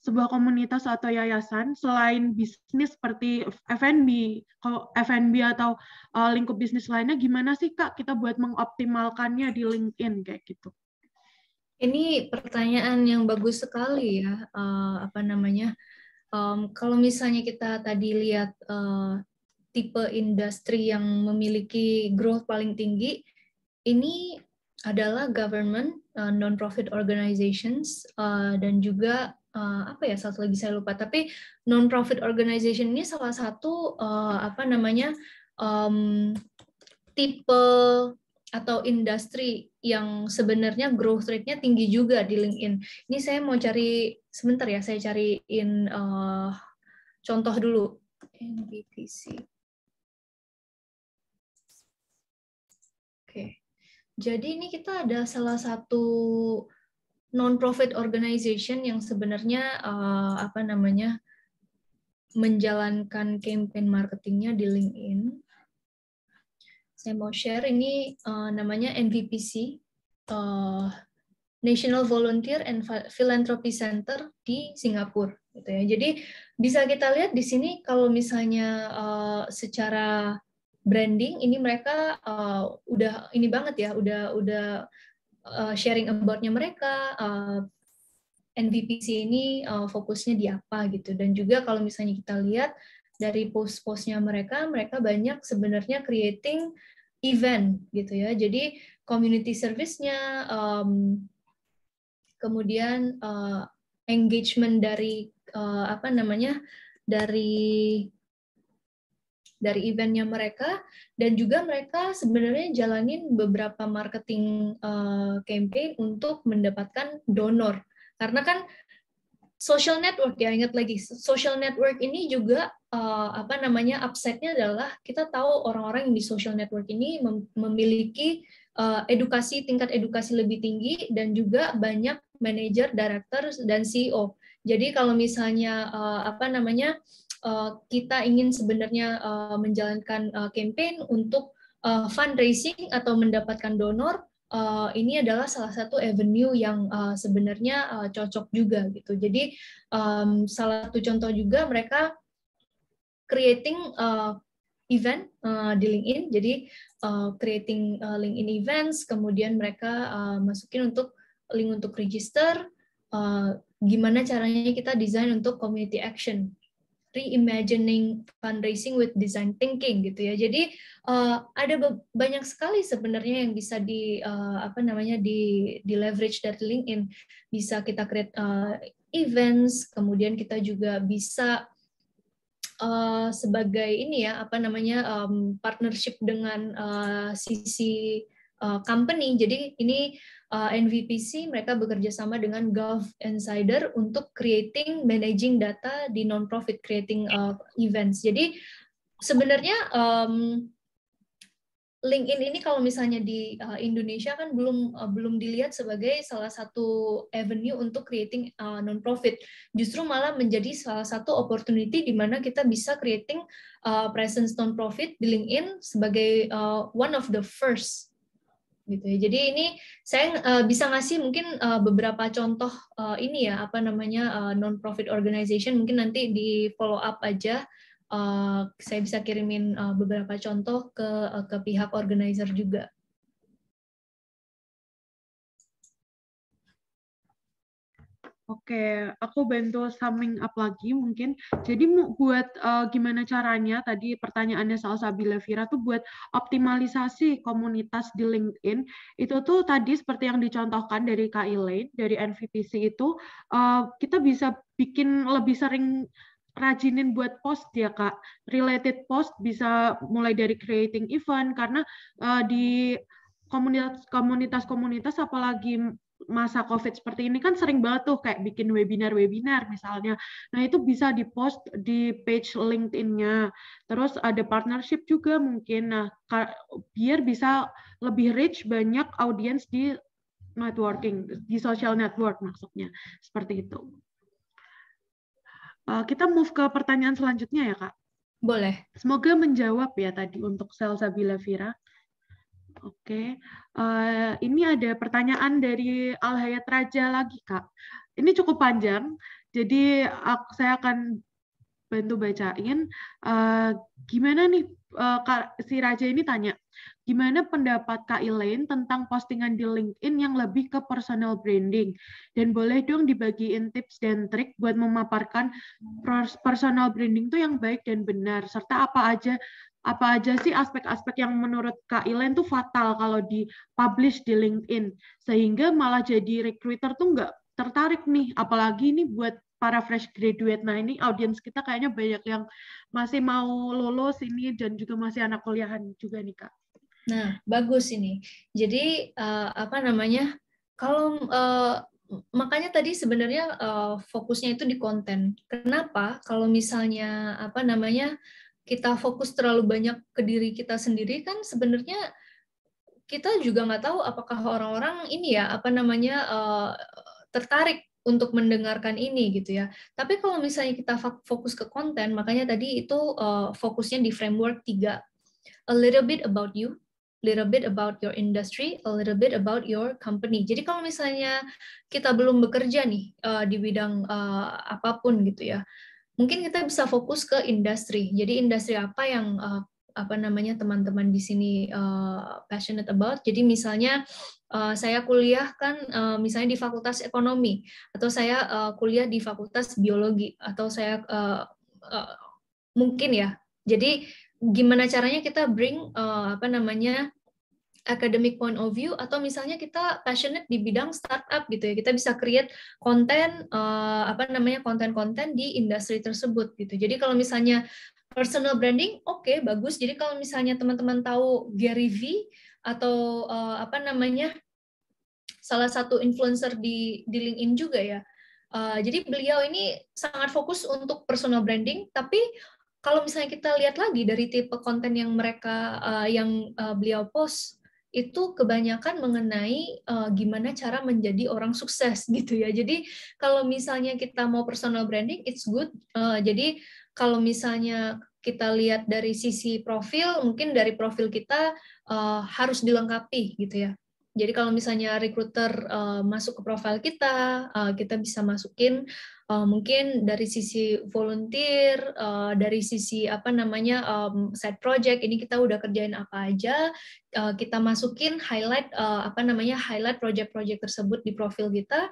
sebuah komunitas atau yayasan selain bisnis seperti F&B, F&B atau uh, lingkup bisnis lainnya gimana sih Kak kita buat mengoptimalkannya di LinkedIn kayak gitu? Ini pertanyaan yang bagus sekali ya, uh, apa namanya? Um, kalau misalnya kita tadi lihat uh, tipe industri yang memiliki growth paling tinggi, ini adalah government, uh, non-profit organizations, uh, dan juga uh, apa ya satu lagi saya lupa tapi non profit organization ini salah satu uh, apa namanya um, tipe atau industri yang sebenarnya growth rate-nya tinggi juga di LinkedIn. Ini saya mau cari sebentar ya, saya cariin uh, contoh dulu. NBTC. Oke. Jadi ini kita ada salah satu non-profit organization yang sebenarnya uh, apa namanya menjalankan campaign marketingnya di LinkedIn. Saya mau share ini uh, namanya NVPC, uh, National Volunteer and Philanthropy Center di Singapura. Gitu ya. Jadi bisa kita lihat di sini kalau misalnya uh, secara branding ini mereka uh, udah ini banget ya, udah udah uh, sharing about-nya mereka, uh, eh, NVPC ini uh, fokusnya di apa gitu. Dan juga kalau misalnya kita lihat dari post-postnya mereka, mereka banyak sebenarnya creating event gitu ya. Jadi community service-nya, um, kemudian uh, engagement dari uh, apa namanya dari dari eventnya mereka dan juga mereka sebenarnya jalanin beberapa marketing uh, campaign untuk mendapatkan donor karena kan social network ya ingat lagi social network ini juga uh, apa namanya upside-nya adalah kita tahu orang-orang yang di social network ini mem memiliki uh, edukasi tingkat edukasi lebih tinggi dan juga banyak manajer, director dan CEO. Jadi kalau misalnya uh, apa namanya uh, kita ingin sebenarnya uh, menjalankan uh, campaign untuk uh, fundraising atau mendapatkan donor uh, ini adalah salah satu avenue yang uh, sebenarnya uh, cocok juga gitu. Jadi um, salah satu contoh juga mereka creating uh, event uh, di LinkedIn. Jadi uh, creating uh, LinkedIn events, kemudian mereka uh, masukin untuk link untuk register. Uh, gimana caranya kita desain untuk community action reimagining fundraising with design thinking gitu ya. Jadi uh, ada banyak sekali sebenarnya yang bisa di uh, apa namanya di di leverage dari LinkedIn. Bisa kita create uh, events, kemudian kita juga bisa uh, sebagai ini ya apa namanya um, partnership dengan uh, sisi uh, company. Jadi ini uh, NVPC mereka bekerja sama dengan Gulf Insider untuk creating managing data di non-profit creating uh, events. Jadi sebenarnya um, LinkedIn ini kalau misalnya di uh, Indonesia kan belum uh, belum dilihat sebagai salah satu avenue untuk creating uh, non-profit. Justru malah menjadi salah satu opportunity di mana kita bisa creating uh, presence non-profit di LinkedIn sebagai uh, one of the first gitu ya. Jadi ini saya uh, bisa ngasih mungkin uh, beberapa contoh uh, ini ya apa namanya uh, non profit organization mungkin nanti di follow up aja uh, saya bisa kirimin uh, beberapa contoh ke uh, ke pihak organizer juga. Oke, aku bantu summing up lagi mungkin. Jadi buat uh, gimana caranya? Tadi pertanyaannya soal Sabila Vira tuh buat optimalisasi komunitas di LinkedIn. Itu tuh tadi seperti yang dicontohkan dari Kak Elaine dari NVPC itu uh, kita bisa bikin lebih sering rajinin buat post ya kak. Related post bisa mulai dari creating event karena uh, di komunitas komunitas komunitas apalagi masa COVID seperti ini kan sering banget tuh kayak bikin webinar-webinar misalnya. Nah itu bisa di-post di page LinkedIn-nya. Terus ada partnership juga mungkin. Nah biar bisa lebih reach banyak audiens di networking, di social network maksudnya. Seperti itu. Uh, kita move ke pertanyaan selanjutnya ya Kak. Boleh. Semoga menjawab ya tadi untuk Sabila Vira. Oke, uh, ini ada pertanyaan dari Alhayat Raja lagi, Kak. Ini cukup panjang, jadi aku, saya akan bantu bacain. Uh, gimana nih, uh, si Raja ini tanya, gimana pendapat Kak Elaine tentang postingan di LinkedIn yang lebih ke personal branding? Dan boleh dong dibagiin tips dan trik buat memaparkan personal branding itu yang baik dan benar, serta apa aja apa aja sih aspek-aspek yang menurut Kak Ilen tuh fatal kalau di publish di LinkedIn sehingga malah jadi recruiter tuh nggak tertarik nih apalagi ini buat para fresh graduate nah ini audiens kita kayaknya banyak yang masih mau lulus ini dan juga masih anak kuliahan juga nih Kak. Nah bagus ini jadi uh, apa namanya kalau uh, makanya tadi sebenarnya uh, fokusnya itu di konten. Kenapa? Kalau misalnya apa namanya kita fokus terlalu banyak ke diri kita sendiri kan sebenarnya kita juga nggak tahu apakah orang-orang ini ya apa namanya uh, tertarik untuk mendengarkan ini gitu ya. Tapi kalau misalnya kita fokus ke konten, makanya tadi itu uh, fokusnya di framework tiga. A little bit about you, little bit about your industry, a little bit about your company. Jadi kalau misalnya kita belum bekerja nih uh, di bidang uh, apa pun gitu ya, mungkin kita bisa fokus ke industri. Jadi industri apa yang uh, apa namanya teman-teman di sini uh, passionate about. Jadi misalnya uh, saya kuliah kan uh, misalnya di Fakultas Ekonomi atau saya uh, kuliah di Fakultas Biologi atau saya uh, uh, mungkin ya. Jadi gimana caranya kita bring uh, apa namanya academic point of view atau misalnya kita passionate di bidang startup gitu ya kita bisa create konten uh, apa namanya konten-konten di industri tersebut gitu jadi kalau misalnya personal branding oke okay, bagus jadi kalau misalnya teman-teman tahu Gary V atau uh, apa namanya salah satu influencer di di LinkedIn juga ya Uh, jadi beliau ini sangat fokus untuk personal branding, tapi kalau misalnya kita lihat lagi dari tipe konten yang mereka uh, yang uh, beliau post itu kebanyakan mengenai uh, gimana cara menjadi orang sukses gitu ya. Jadi kalau misalnya kita mau personal branding, it's good. Uh, jadi kalau misalnya kita lihat dari sisi profil, mungkin dari profil kita uh, harus dilengkapi gitu ya. Jadi kalau misalnya recruiter uh, masuk ke profil kita, uh, kita bisa masukin uh, mungkin dari sisi volunteer, uh, dari sisi apa namanya um, side project ini kita udah kerjain apa aja, uh, kita masukin highlight uh, apa namanya highlight project-project tersebut di profil kita.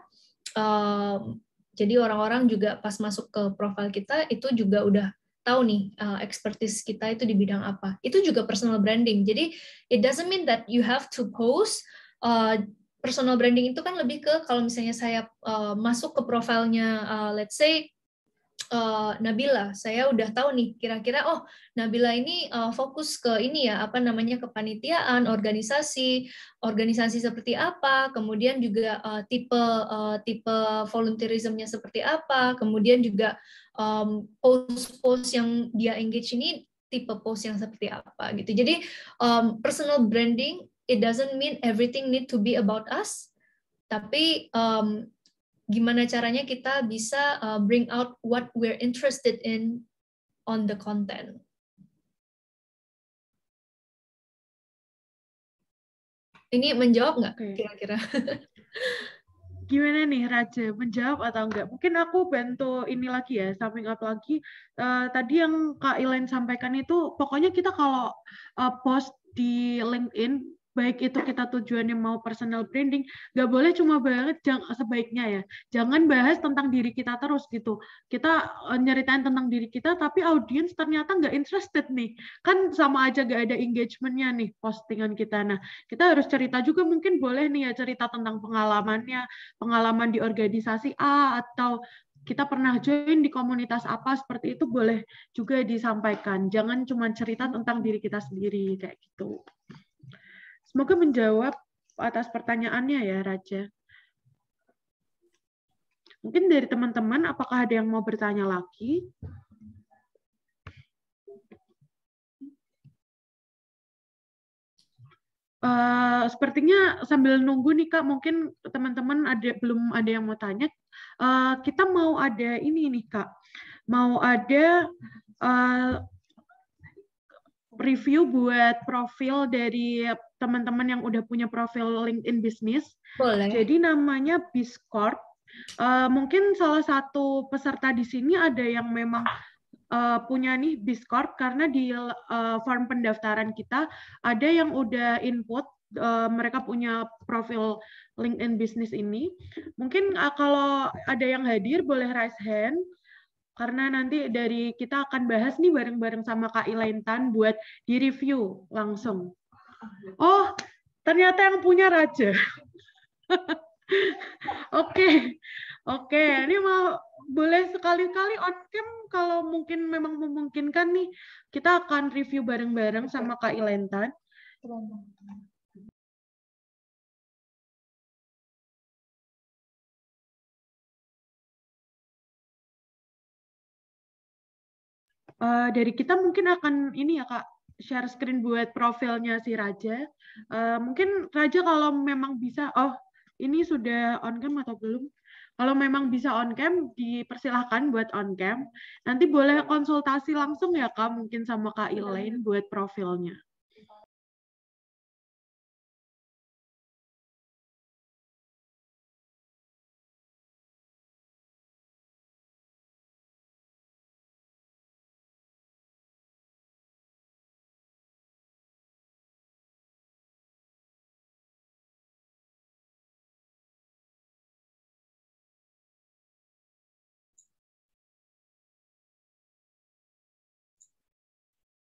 Uh, jadi orang-orang juga pas masuk ke profil kita itu juga udah tahu nih uh, expertise kita itu di bidang apa. Itu juga personal branding. Jadi it doesn't mean that you have to post uh, personal branding itu kan lebih ke kalau misalnya saya uh, masuk ke profilnya uh, let's say uh, Nabila, saya udah tahu nih kira-kira oh Nabila ini uh, fokus ke ini ya apa namanya kepanitiaan, organisasi, organisasi seperti apa, kemudian juga uh, tipe uh, tipe volunteerismnya seperti apa, kemudian juga um, post-post yang dia engage ini tipe post yang seperti apa gitu. Jadi um, personal branding it doesn't mean everything need to be about us, tapi um, gimana caranya kita bisa uh, bring out what we're interested in on the content. Ini menjawab nggak kira-kira? Gimana nih Raja, menjawab atau enggak? Mungkin aku bantu ini lagi ya, summing up lagi. Uh, tadi yang Kak Ilain sampaikan itu, pokoknya kita kalau uh, post di LinkedIn baik itu kita tujuannya mau personal branding, nggak boleh cuma banget sebaiknya ya, jangan bahas tentang diri kita terus gitu. Kita uh, nyeritain tentang diri kita, tapi audiens ternyata nggak interested nih, kan sama aja nggak ada engagementnya nih postingan kita. Nah, kita harus cerita juga mungkin boleh nih ya cerita tentang pengalamannya, pengalaman di organisasi A atau kita pernah join di komunitas apa seperti itu boleh juga disampaikan. Jangan cuma cerita tentang diri kita sendiri kayak gitu. Semoga menjawab atas pertanyaannya ya, Raja. Mungkin dari teman-teman, apakah ada yang mau bertanya lagi? Uh, sepertinya sambil nunggu nih kak, mungkin teman-teman ada belum ada yang mau tanya. Uh, kita mau ada ini nih kak, mau ada uh, review buat profil dari teman-teman yang udah punya profil LinkedIn bisnis. Boleh. Jadi namanya Biscorp. Uh, mungkin salah satu peserta di sini ada yang memang uh, punya nih Biscorp karena di uh, form pendaftaran kita ada yang udah input uh, mereka punya profil LinkedIn bisnis ini. Mungkin uh, kalau ada yang hadir boleh raise hand karena nanti dari kita akan bahas nih bareng-bareng sama Kak Elaine Tan buat di-review langsung. Oh, ternyata yang punya Raja. Oke, oke. Ini mau boleh sekali-kali on cam kalau mungkin memang memungkinkan nih kita akan review bareng-bareng sama Kak Ilentan. Uh, dari kita mungkin akan ini ya Kak share screen buat profilnya si Raja. Uh, mungkin Raja kalau memang bisa, oh ini sudah on cam atau belum? Kalau memang bisa on cam, dipersilahkan buat on cam. Nanti boleh konsultasi langsung ya Kak, mungkin sama Kak Elaine buat profilnya.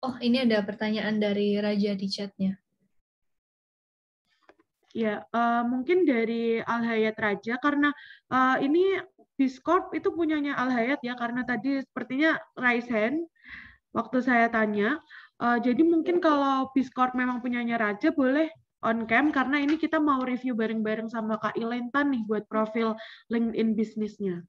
Oh, ini ada pertanyaan dari Raja di chatnya. Ya, uh, mungkin dari Al Hayat Raja karena uh, ini Discord itu punyanya Al Hayat ya karena tadi sepertinya raise hand waktu saya tanya. Uh, jadi mungkin kalau Discord memang punyanya Raja boleh on cam karena ini kita mau review bareng-bareng sama Kak Ilentan nih buat profil LinkedIn bisnisnya.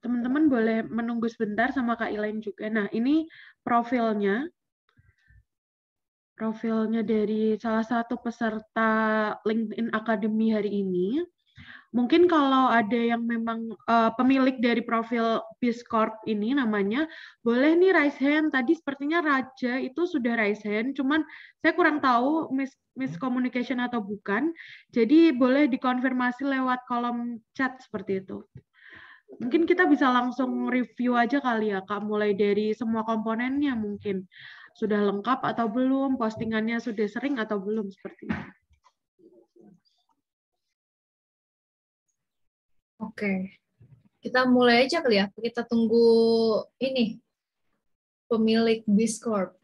Teman-teman boleh menunggu sebentar sama Kak Ilain juga. Nah, ini profilnya. Profilnya dari salah satu peserta LinkedIn Academy hari ini. Mungkin kalau ada yang memang uh, pemilik dari profil Biscorp ini namanya, boleh nih raise hand. Tadi sepertinya Raja itu sudah raise hand, cuman saya kurang tahu mis miscommunication atau bukan. Jadi boleh dikonfirmasi lewat kolom chat seperti itu. Mungkin kita bisa langsung review aja kali ya, Kak, mulai dari semua komponennya mungkin. Sudah lengkap atau belum, postingannya sudah sering atau belum, seperti itu. Oke, kita mulai aja kali ya. Kita tunggu ini, pemilik Biscorp.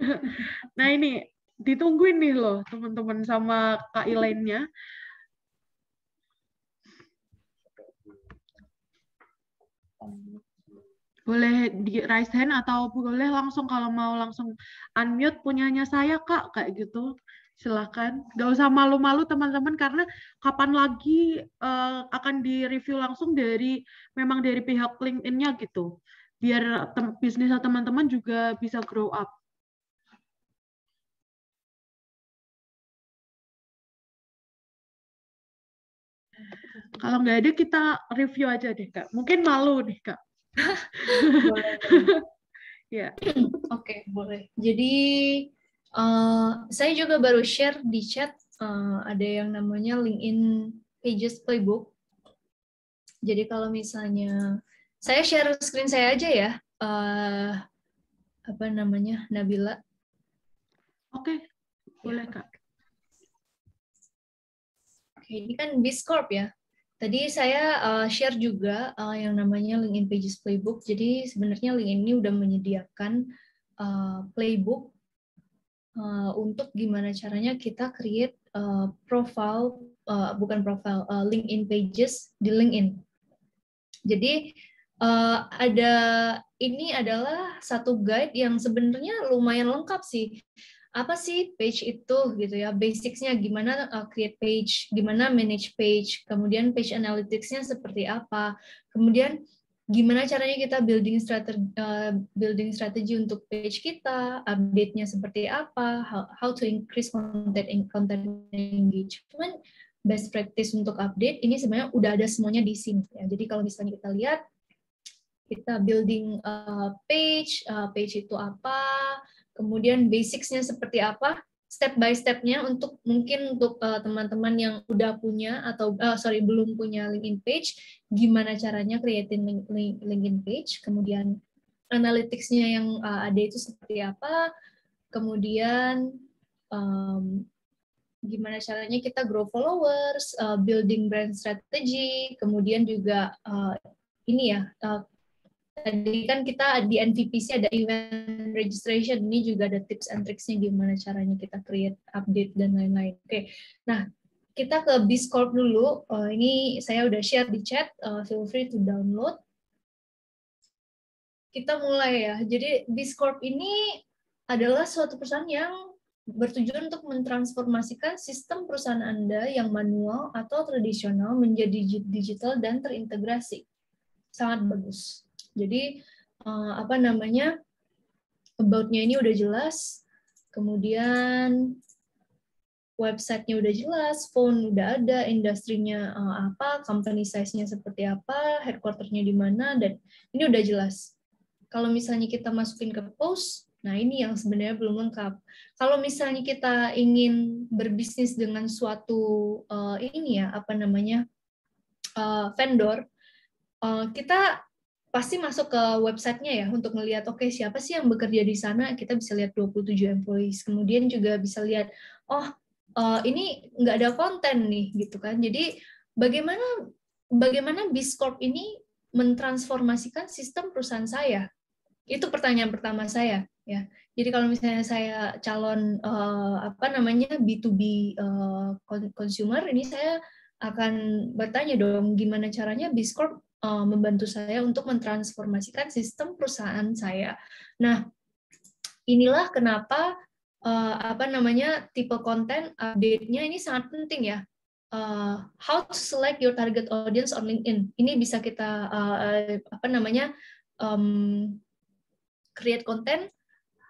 nah ini, ditungguin nih loh teman-teman sama Kak Ilainnya. Boleh di raise hand atau boleh langsung kalau mau langsung unmute punyanya saya kak kayak gitu. Silakan. Gak usah malu-malu teman-teman karena kapan lagi uh, akan direview langsung dari memang dari pihak LinkedIn-nya gitu. Biar bisnis teman-teman juga bisa grow up kalau nggak ada kita review aja deh kak mungkin malu deh kak ya. Oke, boleh. Jadi uh, saya juga baru share di chat uh, ada yang namanya LinkedIn Pages Playbook. Jadi kalau misalnya saya share screen saya aja ya, uh, apa namanya Nabila. Oke, boleh ya. kak. Oke, ini kan Biscorp ya. Tadi saya uh, share juga uh, yang namanya LinkedIn Pages Playbook. Jadi sebenarnya LinkedIn ini udah menyediakan uh, playbook uh, untuk gimana caranya kita create uh, profile, uh, bukan profile, uh, LinkedIn Pages di LinkedIn. Jadi uh, ada ini adalah satu guide yang sebenarnya lumayan lengkap sih apa sih page itu gitu ya. Basicsnya gimana uh, create page gimana manage page kemudian page analyticsnya seperti apa kemudian gimana caranya kita building strategi uh, building strategi untuk page kita update-nya seperti apa how, to increase content content engagement. Best practice untuk update ini sebenarnya udah ada semuanya di sini ya. Jadi kalau misalnya kita lihat kita building uh, page page itu apa kemudian basicsnya seperti apa, step by stepnya untuk mungkin untuk uh, teman-teman yang udah punya atau uh, sorry belum punya LinkedIn page, gimana caranya creating LinkedIn page, kemudian analyticsnya yang uh, ada itu seperti apa, kemudian um, gimana caranya kita grow followers, uh, building brand strategy, kemudian juga uh, ini ya uh, tadi kan kita di NVPC ada event registration ini juga ada tips and tricksnya gimana caranya kita create update dan lain-lain. Oke, nah kita ke Biscorp dulu. Uh, ini saya udah share di chat, uh, feel free to download. Kita mulai ya. Jadi Biscorp ini adalah suatu perusahaan yang bertujuan untuk mentransformasikan sistem perusahaan Anda yang manual atau tradisional menjadi digital dan terintegrasi. Sangat bagus. Jadi uh, apa namanya about-nya ini udah jelas, kemudian website-nya udah jelas, phone udah ada, industrinya uh, apa, company size-nya seperti apa, headquarter-nya di mana, dan ini udah jelas. Kalau misalnya kita masukin ke post, nah ini yang sebenarnya belum lengkap. Kalau misalnya kita ingin berbisnis dengan suatu uh, ini ya, apa namanya, uh, vendor, uh, kita pasti masuk ke websitenya ya untuk melihat oke okay, siapa sih yang bekerja di sana? Kita bisa lihat 27 employees. Kemudian juga bisa lihat oh uh, ini nggak ada konten nih gitu kan. Jadi bagaimana bagaimana Biscorp ini mentransformasikan sistem perusahaan saya? Itu pertanyaan pertama saya ya. Jadi kalau misalnya saya calon uh, apa namanya B2B uh, consumer ini saya akan bertanya dong gimana caranya Biscorp uh, membantu saya untuk mentransformasikan sistem perusahaan saya. Nah, inilah kenapa uh, apa namanya tipe konten update-nya ini sangat penting ya. Uh, how to select your target audience on LinkedIn. Ini bisa kita apa namanya um, create content.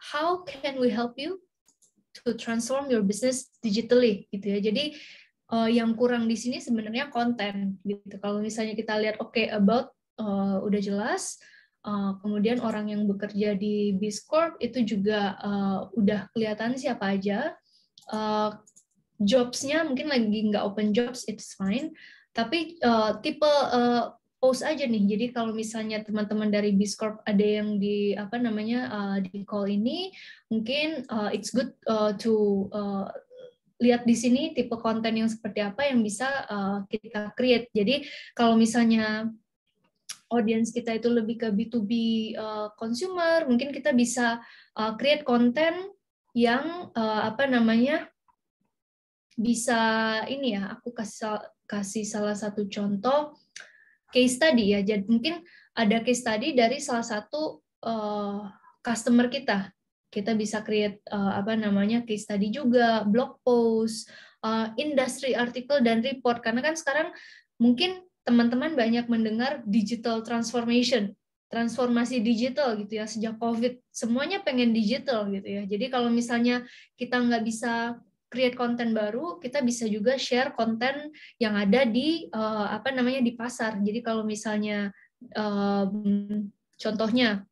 How can we help you to transform your business digitally gitu ya. Jadi uh, yang kurang di sini sebenarnya konten gitu. Kalau misalnya kita lihat oke okay, about uh, udah jelas, uh, kemudian orang yang bekerja di Biscorp itu juga uh, udah kelihatan siapa aja. Uh, jobsnya mungkin lagi nggak open jobs, it's fine. Tapi uh, tipe uh, post aja nih. Jadi kalau misalnya teman-teman dari Biscorp ada yang di apa namanya uh, di call ini, mungkin uh, it's good uh, to uh, lihat di sini tipe konten yang seperti apa yang bisa uh, kita create. Jadi kalau misalnya audience kita itu lebih ke B2B uh, consumer, mungkin kita bisa uh, create konten yang uh, apa namanya bisa ini ya, aku kasih kasih salah satu contoh case study ya. Jadi mungkin ada case study dari salah satu uh, customer kita kita bisa create uh, apa namanya case study juga, blog post, uh, industri artikel dan report karena kan sekarang mungkin teman-teman banyak mendengar digital transformation, transformasi digital gitu ya sejak COVID semuanya pengen digital gitu ya. Jadi kalau misalnya kita nggak bisa create konten baru, kita bisa juga share konten yang ada di uh, apa namanya di pasar. Jadi kalau misalnya uh, contohnya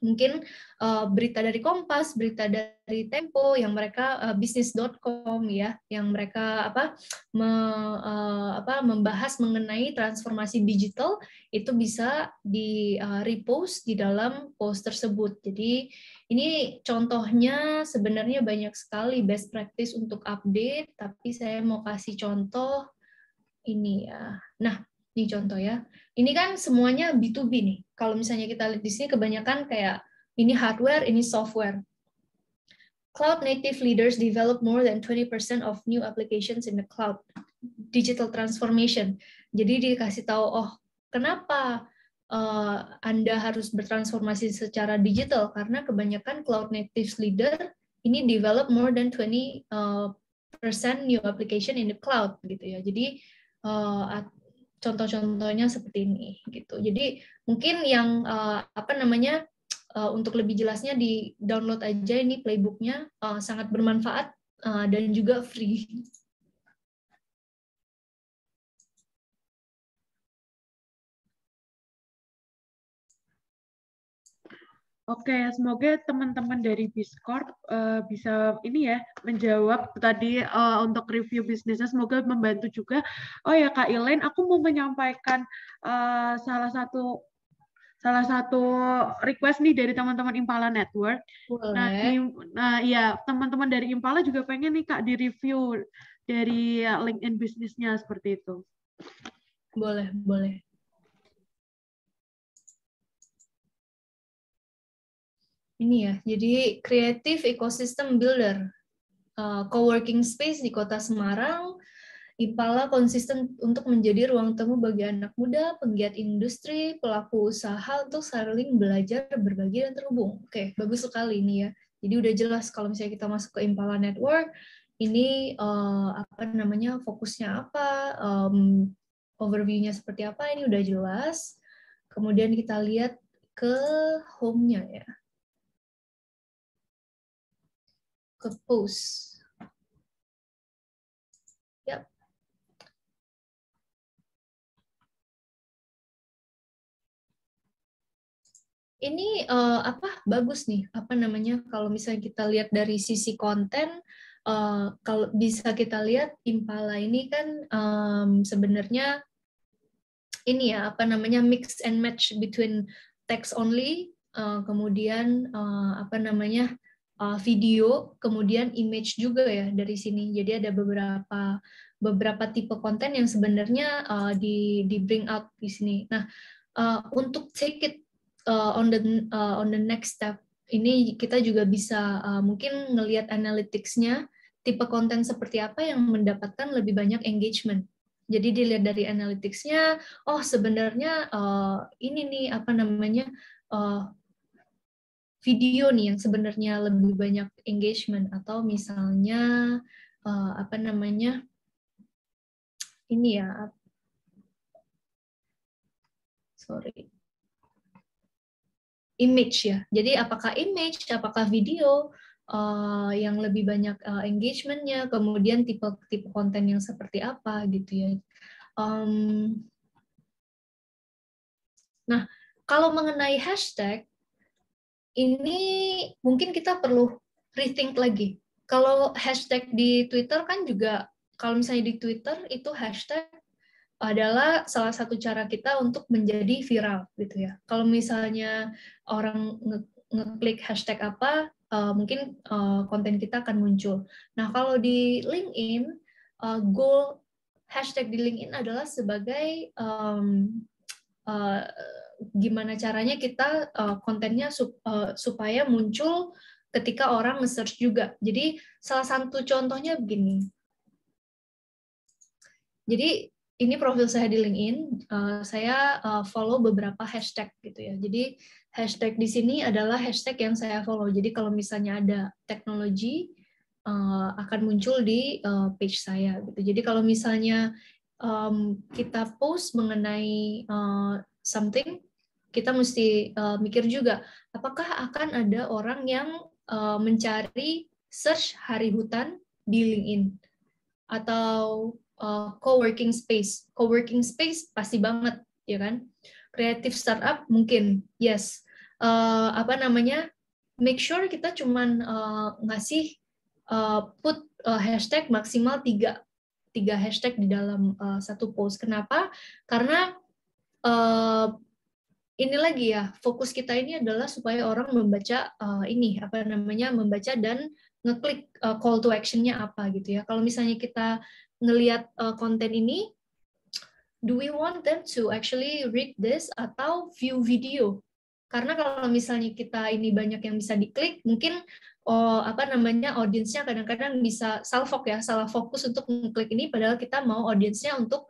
mungkin uh, berita dari Kompas, berita dari Tempo yang mereka uh, bisnis.com ya, yang mereka apa me, uh, apa membahas mengenai transformasi digital itu bisa di uh, repost di dalam post tersebut. Jadi ini contohnya sebenarnya banyak sekali best practice untuk update, tapi saya mau kasih contoh ini ya. Nah, ini contoh ya. Ini kan semuanya B2B nih. Kalau misalnya kita lihat di sini kebanyakan kayak ini hardware, ini software. Cloud native leaders develop more than 20% of new applications in the cloud. Digital transformation. Jadi dikasih tahu, oh kenapa uh, Anda harus bertransformasi secara digital? Karena kebanyakan cloud native leader ini develop more than 20 uh, percent new application in the cloud gitu ya. Jadi uh, contoh-contohnya seperti ini gitu. Jadi mungkin yang uh, apa namanya uh, untuk lebih jelasnya di download aja ini playbooknya uh, sangat bermanfaat uh, dan juga free. Oke, semoga teman-teman dari Biscorp uh, bisa ini ya menjawab tadi uh, untuk review bisnisnya. Semoga membantu juga. Oh ya Kak Elaine, aku mau menyampaikan uh, salah satu salah satu request nih dari teman-teman Impala Network. Boleh. Nah, di, nah ya teman-teman dari Impala juga pengen nih Kak di review dari LinkedIn bisnisnya seperti itu. Boleh, boleh. Ini ya, jadi Creative Ecosystem Builder, uh, co-working space di kota Semarang, Impala konsisten untuk menjadi ruang temu bagi anak muda, penggiat industri, pelaku usaha untuk saling belajar, berbagi, dan terhubung. Oke, bagus sekali ini ya. Jadi udah jelas kalau misalnya kita masuk ke Impala Network, ini uh, apa namanya fokusnya apa, um, overview-nya seperti apa, ini udah jelas. Kemudian kita lihat ke home-nya ya. Ke post. Yap. Ini uh, apa bagus nih apa namanya kalau misalnya kita lihat dari sisi konten uh, kalau bisa kita lihat Impala ini kan um, sebenarnya ini ya apa namanya mix and match between text only, uh, kemudian uh, apa namanya uh, video, kemudian image juga ya dari sini. Jadi ada beberapa beberapa tipe konten yang sebenarnya uh, di di bring out di sini. Nah, uh, untuk take it uh, on the uh, on the next step ini kita juga bisa uh, mungkin ngelihat analytics-nya tipe konten seperti apa yang mendapatkan lebih banyak engagement. Jadi dilihat dari analytics-nya, oh sebenarnya uh, ini nih apa namanya uh, video nih yang sebenarnya lebih banyak engagement atau misalnya uh, apa namanya ini ya sorry image ya. Jadi apakah image apakah video uh, yang lebih banyak uh, engagementnya kemudian tipe tipe konten yang seperti apa gitu ya. Um, nah kalau mengenai hashtag ini mungkin kita perlu rethink lagi. Kalau hashtag di Twitter kan juga, kalau misalnya di Twitter itu hashtag adalah salah satu cara kita untuk menjadi viral gitu ya. Kalau misalnya orang ngeklik hashtag apa, uh, mungkin uh, konten kita akan muncul. Nah kalau di LinkedIn, uh, goal hashtag di LinkedIn adalah sebagai um, gimana caranya kita uh, kontennya sup, uh, supaya muncul ketika orang nge-search juga. Jadi salah satu contohnya begini. Jadi ini profil saya di LinkedIn, uh, saya uh, follow beberapa hashtag gitu ya. Jadi hashtag di sini adalah hashtag yang saya follow. Jadi kalau misalnya ada teknologi uh, akan muncul di uh, page saya gitu. Jadi kalau misalnya um, kita post mengenai uh, something kita mesti uh, mikir juga apakah akan ada orang yang uh, mencari search hari hutan di LinkedIn atau uh, co-working space. Co-working space pasti banget, ya kan? Creative startup mungkin, yes. Uh, apa namanya? Make sure kita cuman uh, ngasih uh, put uh, hashtag maksimal tiga tiga hashtag di dalam uh, satu post. Kenapa? Karena uh, ini lagi ya fokus kita ini adalah supaya orang membaca uh, ini apa namanya membaca dan ngeklik uh, call to actionnya apa gitu ya. Kalau misalnya kita ngelihat uh, konten ini do we want them to actually read this atau view video? Karena kalau misalnya kita ini banyak yang bisa diklik mungkin oh, apa namanya audiensnya kadang-kadang bisa salah fokus ya salah fokus untuk ngeklik ini padahal kita mau audiensnya untuk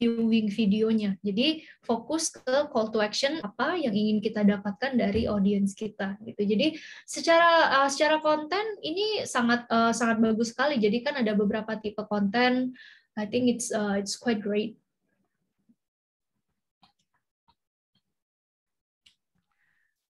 viewing videonya. Jadi fokus ke call to action apa yang ingin kita dapatkan dari audience kita gitu. Jadi secara uh, secara konten ini sangat uh, sangat bagus sekali. Jadi kan ada beberapa tipe konten. I think it's uh, it's quite great.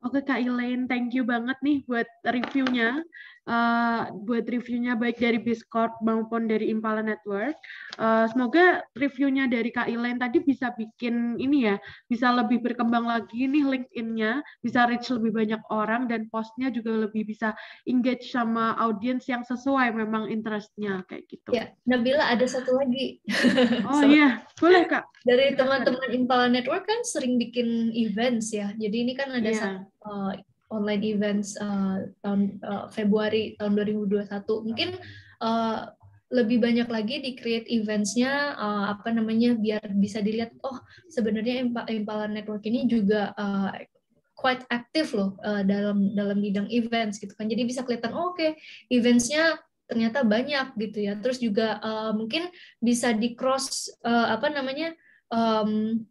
Oke Kak Elaine, thank you banget nih buat reviewnya uh, buat reviewnya baik dari Biscorp maupun dari Impala Network. Uh, semoga reviewnya dari Kak Ilain tadi bisa bikin ini ya, bisa lebih berkembang lagi nih LinkedIn-nya, bisa reach lebih banyak orang dan postnya juga lebih bisa engage sama audiens yang sesuai memang interest-nya kayak gitu. Ya, Nabila ada satu lagi. Oh iya, boleh Kak. Dari teman-teman Impala Network kan sering bikin events ya. Jadi ini kan ada yeah. satu uh, online events uh, tahun uh, Februari tahun 2021 mungkin uh, lebih banyak lagi di create eventsnya uh, apa namanya biar bisa dilihat oh sebenarnya Impala Network ini juga uh, quite aktif loh uh, dalam dalam bidang events gitu kan. Jadi bisa kelihatan oh, oke okay, eventsnya ternyata banyak gitu ya. Terus juga uh, mungkin bisa di cross uh, apa namanya um,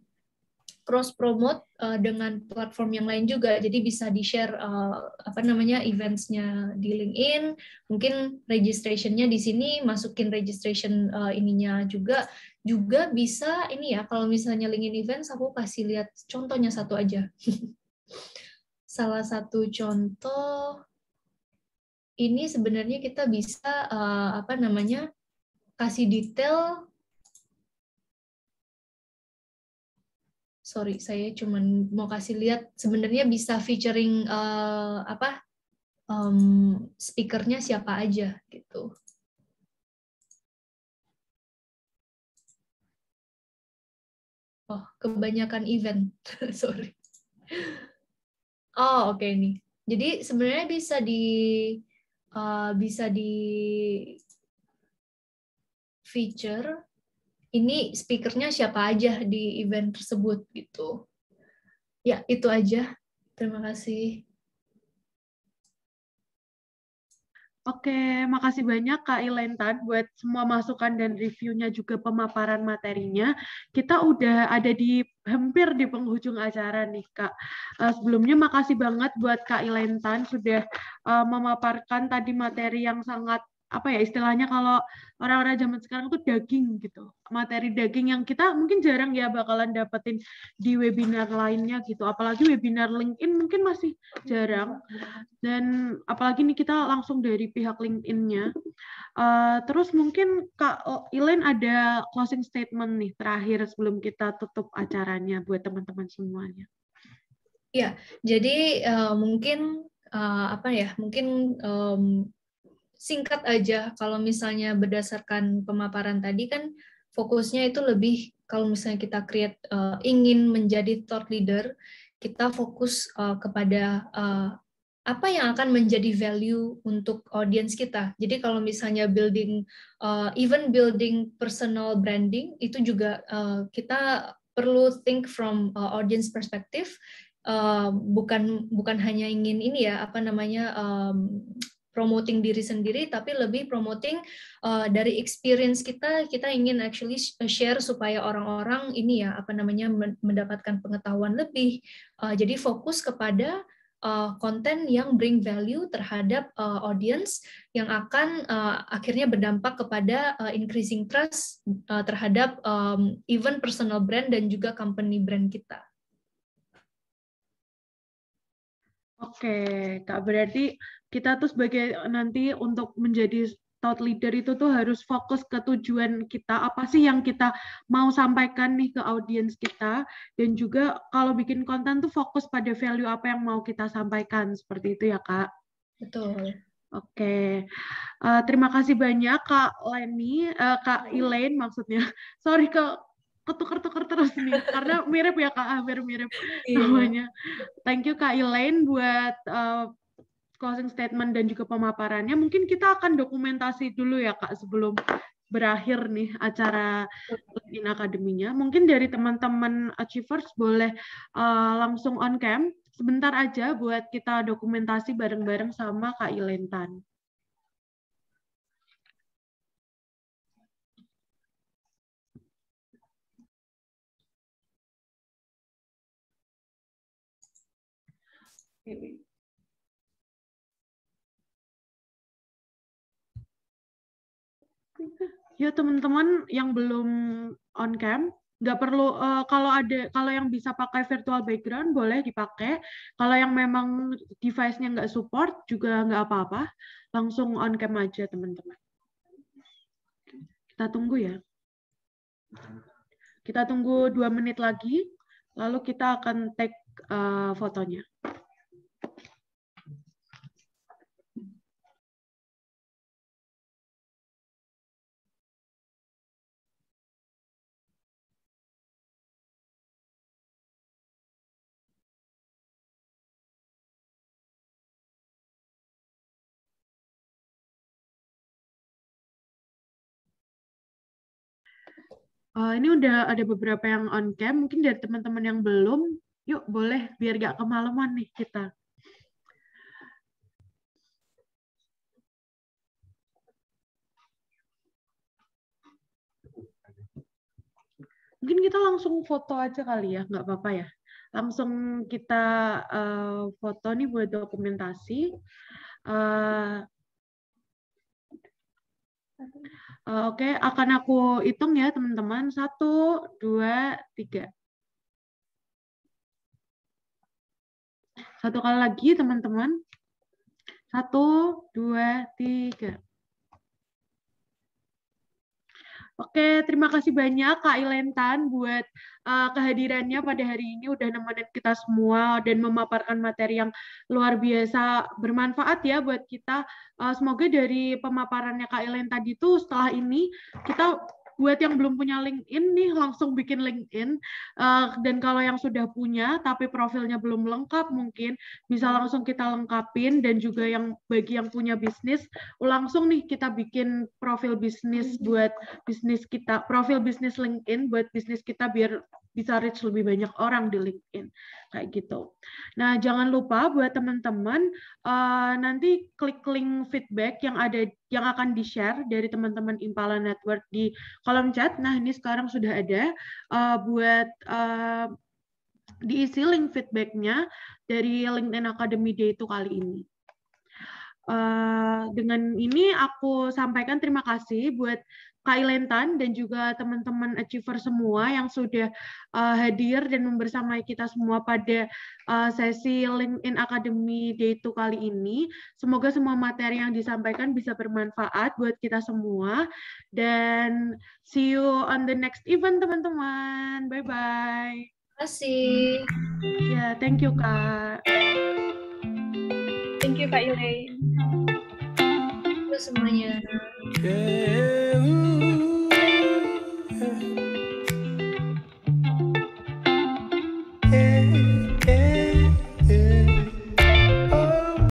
cross promote uh, dengan platform yang lain juga. Jadi bisa di share uh, apa namanya eventsnya di LinkedIn. Mungkin registrationnya di sini masukin registration uh, ininya juga. Juga bisa ini ya kalau misalnya LinkedIn events aku kasih lihat contohnya satu aja. Salah satu contoh ini sebenarnya kita bisa uh, apa namanya kasih detail sorry saya cuma mau kasih lihat sebenarnya bisa featuring uh, apa um, speakernya siapa aja gitu. Oh, kebanyakan event, sorry. Oh, oke okay nih. Jadi sebenarnya bisa di uh, bisa di feature ini speakernya siapa aja di event tersebut gitu. Ya, itu aja. Terima kasih. Oke, makasih banyak Kak Ilentan buat semua masukan dan reviewnya juga pemaparan materinya. Kita udah ada di hampir di penghujung acara nih Kak. Uh, sebelumnya makasih banget buat Kak Ilentan sudah uh, memaparkan tadi materi yang sangat apa ya istilahnya kalau orang-orang zaman sekarang tuh daging gitu. Materi daging yang kita mungkin jarang ya bakalan dapetin di webinar lainnya gitu. Apalagi webinar LinkedIn mungkin masih jarang. Dan apalagi nih kita langsung dari pihak LinkedIn-nya. Uh, terus mungkin Kak Ilen ada closing statement nih terakhir sebelum kita tutup acaranya buat teman-teman semuanya. Ya jadi uh, mungkin uh, apa ya mungkin um, singkat aja kalau misalnya berdasarkan pemaparan tadi kan fokusnya itu lebih kalau misalnya kita create uh, ingin menjadi thought leader kita fokus uh, kepada uh, apa yang akan menjadi value untuk audience kita. Jadi kalau misalnya building, uh, even building personal branding itu juga uh, kita perlu think from uh, audience perspective. Uh, bukan bukan hanya ingin ini ya apa namanya um, promoting diri sendiri tapi lebih promoting uh, dari experience kita kita ingin actually share supaya orang-orang ini ya apa namanya mendapatkan pengetahuan lebih uh, jadi fokus kepada uh, konten yang bring value terhadap uh, audience yang akan uh, akhirnya berdampak kepada uh, increasing trust uh, terhadap um, even personal brand dan juga company brand kita. Oke, Kak berarti kita tuh sebagai nanti untuk menjadi thought leader itu tuh harus fokus ke tujuan kita apa sih yang kita mau sampaikan nih ke audiens kita dan juga kalau bikin konten tuh fokus pada value apa yang mau kita sampaikan seperti itu ya kak. Betul. Oke, uh, terima kasih banyak Kak Leni, uh, Kak Elaine maksudnya. Sorry ke ketukar-tukar terus nih karena mirip ya Kak, hampir mirip iya. namanya. Thank you Kak Elaine buat uh, closing statement dan juga pemaparannya. Mungkin kita akan dokumentasi dulu ya Kak sebelum berakhir nih acara LinkedIn Akademinya. Mungkin dari teman-teman achievers boleh uh, langsung on cam sebentar aja buat kita dokumentasi bareng-bareng sama Kak Ilentan. Ya teman-teman yang belum on cam, nggak perlu uh, kalau ada kalau yang bisa pakai virtual background boleh dipakai. Kalau yang memang device-nya nggak support juga nggak apa-apa, langsung on cam aja teman-teman. Kita tunggu ya. Kita tunggu dua menit lagi, lalu kita akan take uh, fotonya. Uh, ini udah ada beberapa yang on cam, mungkin dari teman-teman yang belum, yuk boleh biar gak kemalaman nih kita. Mungkin kita langsung foto aja kali ya, nggak apa-apa ya. Langsung kita uh, foto nih buat dokumentasi. Uh, Oke, okay. akan aku hitung ya teman-teman. Satu, dua, tiga. Satu kali lagi teman-teman. Satu, dua, tiga. Oke, terima kasih banyak Kak Ilentan buat uh, kehadirannya pada hari ini udah nemenin kita semua dan memaparkan materi yang luar biasa bermanfaat ya buat kita. Uh, semoga dari pemaparannya Kak Ilen tadi itu setelah ini kita buat yang belum punya LinkedIn nih langsung bikin LinkedIn. Uh, dan kalau yang sudah punya tapi profilnya belum lengkap mungkin bisa langsung kita lengkapin. Dan juga yang bagi yang punya bisnis langsung nih kita bikin profil bisnis buat bisnis kita profil bisnis LinkedIn buat bisnis kita biar bisa reach lebih banyak orang di LinkedIn kayak gitu. Nah jangan lupa buat teman-teman uh, nanti klik link feedback yang ada yang akan di share dari teman-teman Impala Network di kolom chat. Nah ini sekarang sudah ada uh, buat uh, diisi link feedbacknya dari LinkedIn Academy Day itu kali ini. Uh, dengan ini aku sampaikan terima kasih buat Kak Ilentan dan juga teman-teman achiever semua yang sudah uh, hadir dan membersamai kita semua pada uh, sesi LinkedIn Academy Day itu kali ini. Semoga semua materi yang disampaikan bisa bermanfaat buat kita semua dan see you on the next event teman-teman. Bye-bye. Terima kasih. Ya, yeah, thank you Kak. Thank you Kak Elaine. You semuanya. Okay.